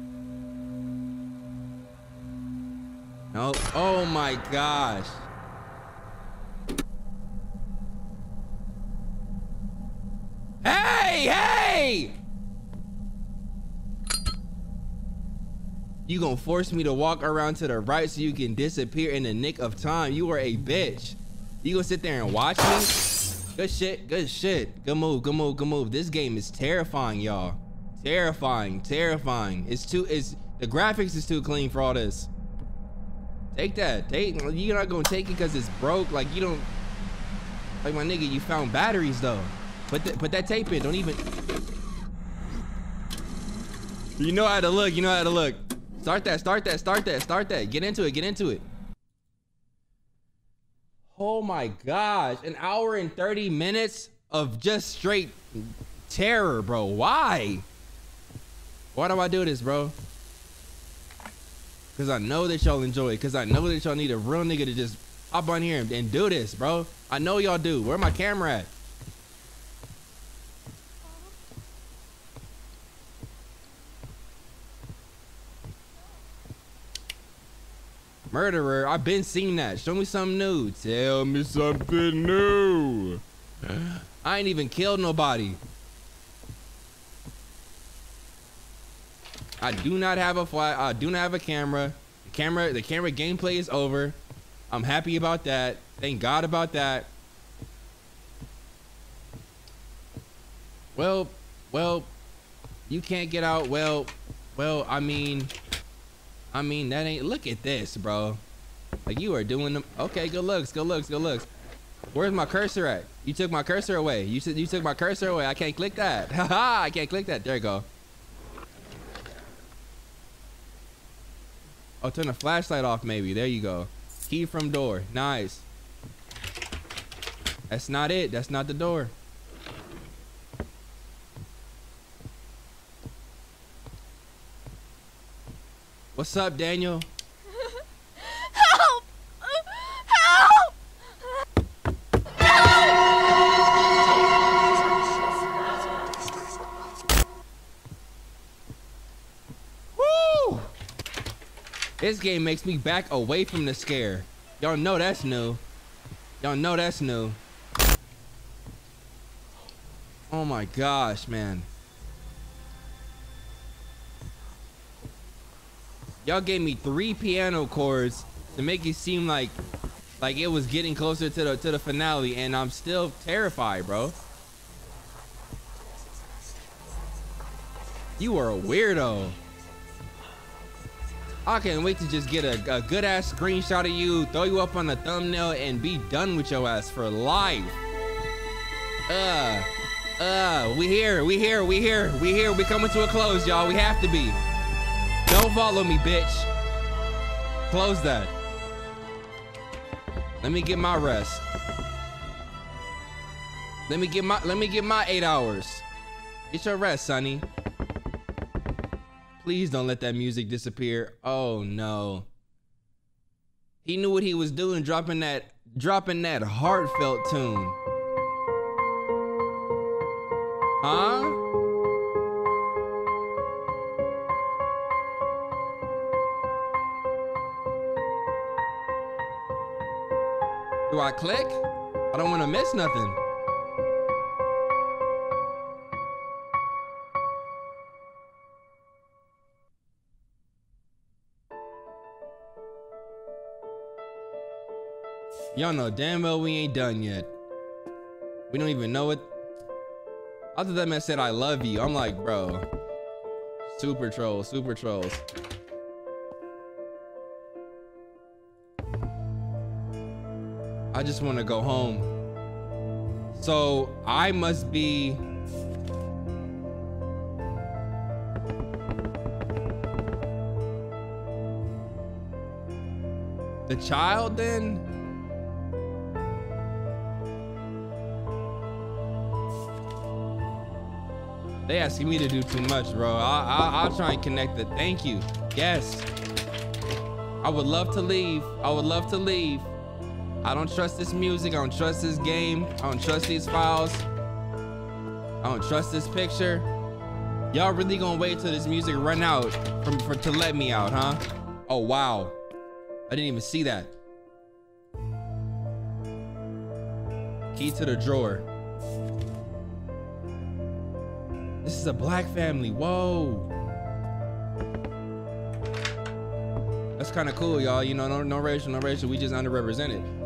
No. Oh my gosh. Hey, hey! You gonna force me to walk around to the right so you can disappear in the nick of time. You are a bitch. You gonna sit there and watch me? Good shit, good shit. Good move, good move, good move. This game is terrifying, y'all. Terrifying, terrifying. It's too, it's, the graphics is too clean for all this. Take that, take, you're not gonna take it because it's broke. Like you don't, like my nigga, you found batteries though. Put that, put that tape in, don't even. You know how to look, you know how to look. Start that, start that, start that, start that. Get into it, get into it. Oh my gosh, an hour and 30 minutes of just straight terror, bro. Why? Why do I do this, bro? Because I know that y'all enjoy it. Because I know that y'all need a real nigga to just hop on here and, and do this, bro. I know y'all do. Where my camera at? Murderer, I've been seeing that. Show me something new. Tell me something new. I ain't even killed nobody. I do not have a fly. I do not have a camera. The camera, the camera gameplay is over. I'm happy about that. Thank God about that. Well, well, you can't get out. Well, well, I mean, I mean, that ain't, look at this, bro. Like you are doing them. Okay, good looks, good looks, good looks. Where's my cursor at? You took my cursor away. You said you took my cursor away. I can't click that. Haha, I can't click that. There you go. Oh, turn the flashlight off maybe. There you go. Key from door. Nice. That's not it. That's not the door. What's up, Daniel? Help! Help! Woo! This game makes me back away from the scare. Y'all know that's new. Y'all know that's new. Oh my gosh, man. Y'all gave me three piano chords to make it seem like like it was getting closer to the to the finale and I'm still terrified, bro. You are a weirdo. I can't wait to just get a, a good ass screenshot of you, throw you up on the thumbnail, and be done with your ass for life. Uh, uh, we here, we here, we here, we here. We coming to a close, y'all. We have to be. Don't follow me, bitch. Close that. Let me get my rest. Let me get my let me get my eight hours. Get your rest, Sonny. Please don't let that music disappear. Oh no. He knew what he was doing, dropping that dropping that heartfelt tune. Huh? Click? I don't want to miss nothing. Y'all know damn well we ain't done yet. We don't even know it. After that man said I love you, I'm like, bro. Super trolls, super trolls. I just want to go home. So I must be. The child then? They asking me to do too much, bro. I, I, I'll try and connect the thank you. Yes. I would love to leave. I would love to leave. I don't trust this music. I don't trust this game. I don't trust these files. I don't trust this picture. Y'all really gonna wait till this music run out from for to let me out, huh? Oh wow. I didn't even see that. Key to the drawer. This is a black family. Whoa. That's kind of cool, y'all. You know, no, no racial, no racial. We just underrepresented.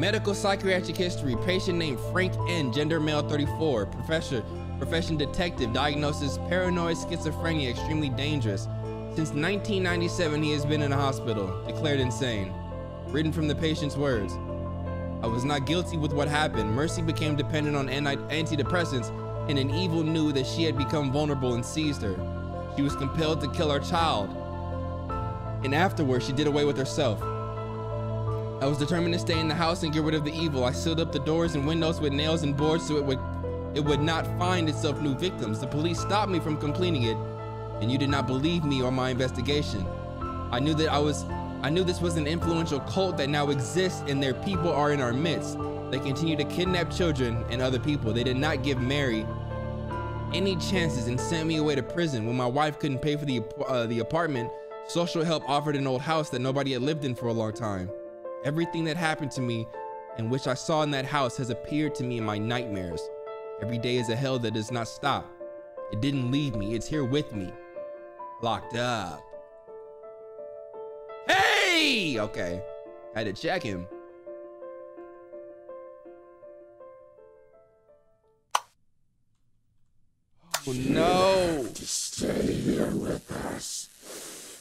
Medical psychiatric history. Patient named Frank N. Gender male 34. Professor. Profession detective. Diagnosis paranoid schizophrenia. Extremely dangerous. Since 1997, he has been in a hospital. Declared insane. Written from the patient's words. I was not guilty with what happened. Mercy became dependent on anti- antidepressants, and an evil knew that she had become vulnerable and seized her. She was compelled to kill our child. And afterwards, she did away with herself. I was determined to stay in the house and get rid of the evil. I sealed up the doors and windows with nails and boards so it would it would not find itself new victims. The police stopped me from completing it, and you did not believe me or my investigation. I knew that I was I knew this was an influential cult that now exists and their people are in our midst. They continue to kidnap children and other people. They did not give Mary any chances and sent me away to prison when my wife couldn't pay for the uh, the apartment. Social help offered an old house that nobody had lived in for a long time. Everything that happened to me and which I saw in that house has appeared to me in my nightmares. Every day is a hell that does not stop. It didn't leave me, it's here with me. Locked up. Hey! Okay. I Had to check him. Oh no! Stay here with us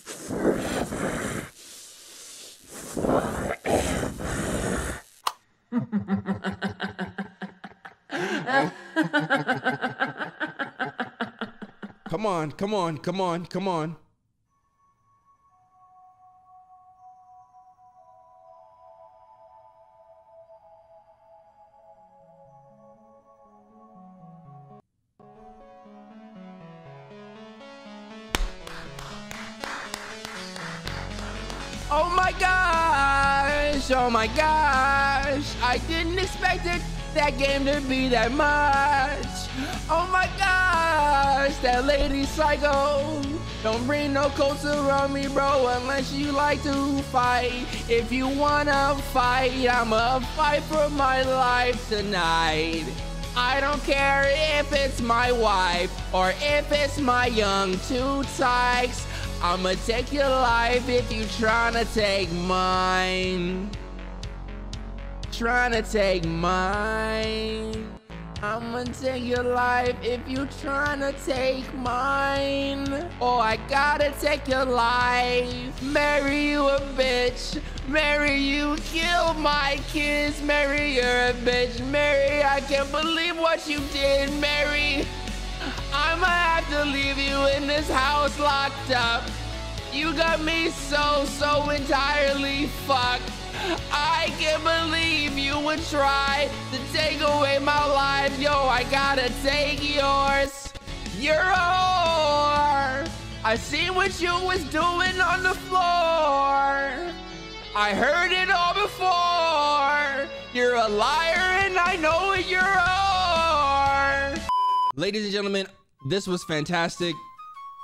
forever. Come on, come on, come on, come on. Oh my gosh! Oh my gosh! I didn't expect it that game to be that much. Oh my gosh, that lady psycho. Don't bring no coats around me, bro, unless you like to fight. If you wanna fight, I'ma fight for my life tonight. I don't care if it's my wife or if it's my young two tykes. I'ma take your life if you tryna take mine. Tryna take mine. I'ma take your life if you trying to take mine. Oh, I gotta take your life. Mary you a bitch. Mary you, kill my kids. Mary, you're a bitch. Mary, I can't believe what you did, Mary. I'ma have to leave you in this house locked up. You got me so, so entirely fucked. I can't believe you would try to take away my life. Yo, I gotta take yours. You're a whore. I what you was doing on the floor. I heard it all before. You're a liar and I know you're a whore. Ladies and gentlemen, this was fantastic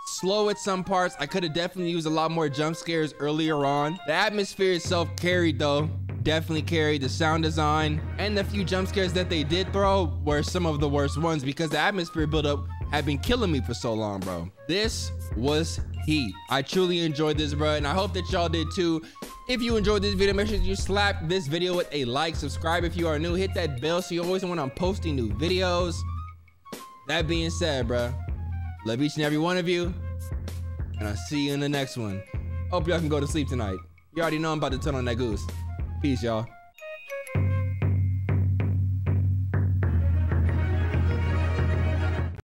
slow at some parts. I could have definitely used a lot more jump scares earlier on. The atmosphere itself carried though. Definitely carried the sound design and the few jump scares that they did throw were some of the worst ones because the atmosphere buildup had been killing me for so long, bro. This was heat. I truly enjoyed this, bro, and I hope that y'all did too. If you enjoyed this video, make sure you slap this video with a like, subscribe if you are new, hit that bell so you always know when I'm posting new videos. That being said, bro, Love each and every one of you. And I'll see you in the next one. Hope y'all can go to sleep tonight. You already know I'm about to turn on that goose. Peace, y'all.